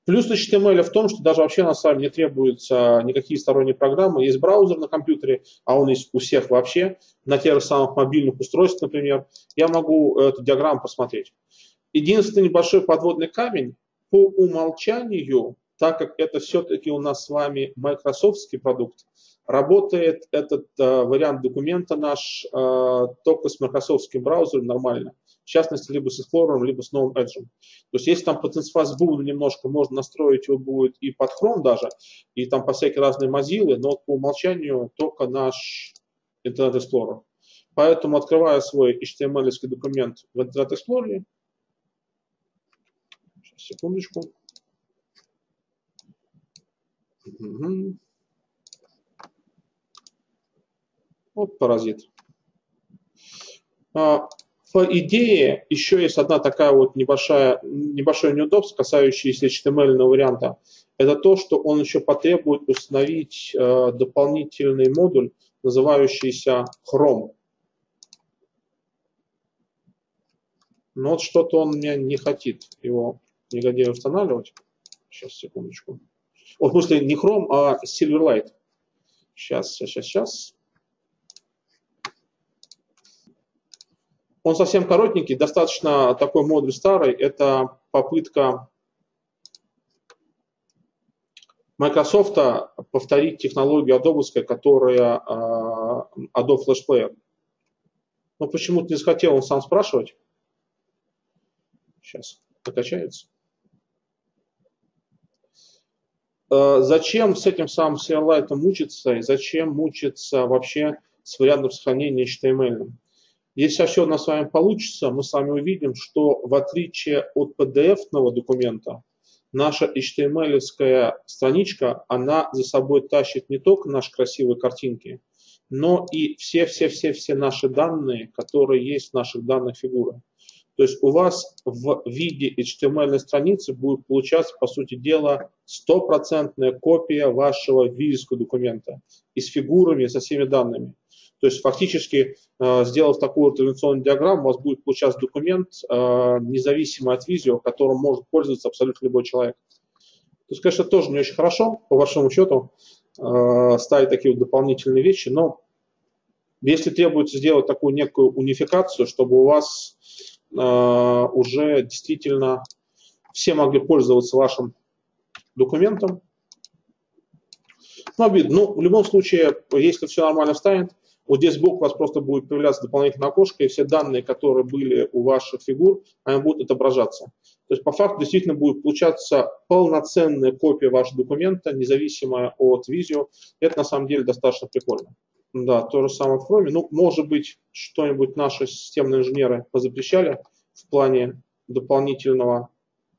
Плюс HTML в том, что даже вообще на самом не требуются никакие сторонние программы. Есть браузер на компьютере, а он есть у всех вообще, на тех же самых мобильных устройствах, например. Я могу эту диаграмму посмотреть. Единственный небольшой подводный камень по умолчанию, так как это все-таки у нас с вами майкрософтский продукт, работает этот э, вариант документа наш э, только с майкрософтским браузером нормально. В частности, либо с Explorer, либо с новым Edge. То есть, если там потенциал был немножко, можно настроить его будет и под Chrome даже, и там по всякие разные Mozilla, но по умолчанию только наш Internet Explorer. Поэтому, открывая свой HTML документ в Internet Explorer, сейчас, секундочку. Угу. Вот паразит. А, по идее, еще есть одна такая вот небольшая, небольшое неудобство, касающееся HTML варианта. Это то, что он еще потребует установить э, дополнительный модуль, называющийся Chrome. Но вот что-то он мне не хотит его негодяй устанавливать. Сейчас, секундочку. О, в смысле, не Chrome, а Silverlight. Сейчас, сейчас, сейчас. Он совсем коротенький, достаточно такой модуль старый. Это попытка Microsoft повторить технологию Adobe, которая uh, Adobe Flash Player. Но почему-то не захотел он сам спрашивать. Сейчас покачается. Uh, зачем с этим самым CLI мучиться и зачем мучиться вообще с вариантом сохранения HTML? Если все у нас с вами получится, мы с вами увидим, что в отличие от PDF-ного документа, наша HTML страничка, она за собой тащит не только наши красивые картинки, но и все-все-все-все наши данные, которые есть в наших данных фигуры. То есть у вас в виде HTML страницы будет получаться, по сути дела, стопроцентная копия вашего физического документа и с фигурами, со всеми данными. То есть фактически, э, сделав такую традиционную диаграмму, у вас будет получаться документ, э, независимый от видео, которым может пользоваться абсолютно любой человек. То есть, конечно, тоже не очень хорошо, по большому счету, э, ставить такие вот дополнительные вещи, но если требуется сделать такую некую унификацию, чтобы у вас уже действительно все могли пользоваться вашим документом, ну, обидно. Ну, в любом случае, если все нормально встанет, вот здесь сбоку у вас просто будет появляться дополнительное окошко, и все данные, которые были у ваших фигур, они будут отображаться. То есть по факту действительно будет получаться полноценная копия вашего документа, независимая от видео. Это на самом деле достаточно прикольно. Да, то же самое в Chrome. Ну, может быть, что-нибудь наши системные инженеры позапрещали в плане дополнительного,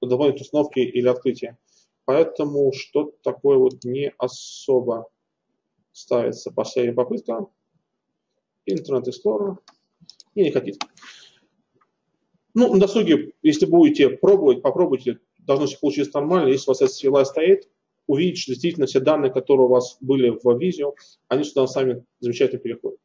дополнительной установки или открытия. Поэтому что-то такое вот не особо ставится последняя попытка. Internet Explorer и не хотите. Ну, на досуге, если будете пробовать, попробуйте, должно все получиться нормально. Если у вас SQL стоит, увидите, что действительно все данные, которые у вас были в видео, они сюда сами замечательно переходят.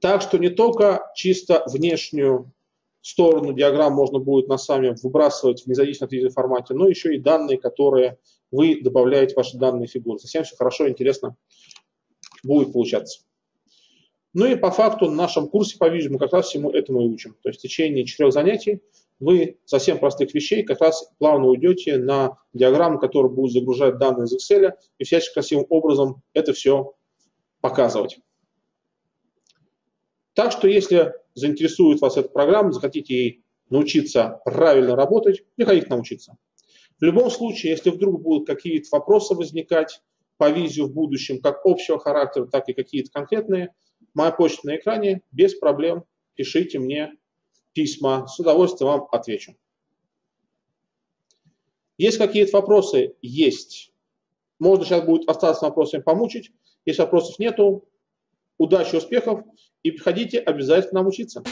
Так что не только чисто внешнюю сторону диаграмм можно будет на сами выбрасывать в независимом от формате, но еще и данные, которые вы добавляете в ваши данные фигуры. Совсем все хорошо, интересно будет получаться. Ну и по факту на нашем курсе по видео мы как раз всему этому и учим. То есть в течение четырех занятий вы совсем простых вещей как раз плавно уйдете на диаграмму, которая будет загружать данные из Excel и всяческим красивым образом это все показывать. Так что если заинтересует вас эта программа, захотите ей научиться правильно работать, приходите научиться. В любом случае, если вдруг будут какие-то вопросы возникать по видео в будущем, как общего характера, так и какие-то конкретные, Моя почта на экране, без проблем пишите мне письма, с удовольствием вам отвечу. Есть какие-то вопросы? Есть. Можно сейчас будет остаться вопросами помучить. Если вопросов нету, удачи, успехов и приходите обязательно нам учиться.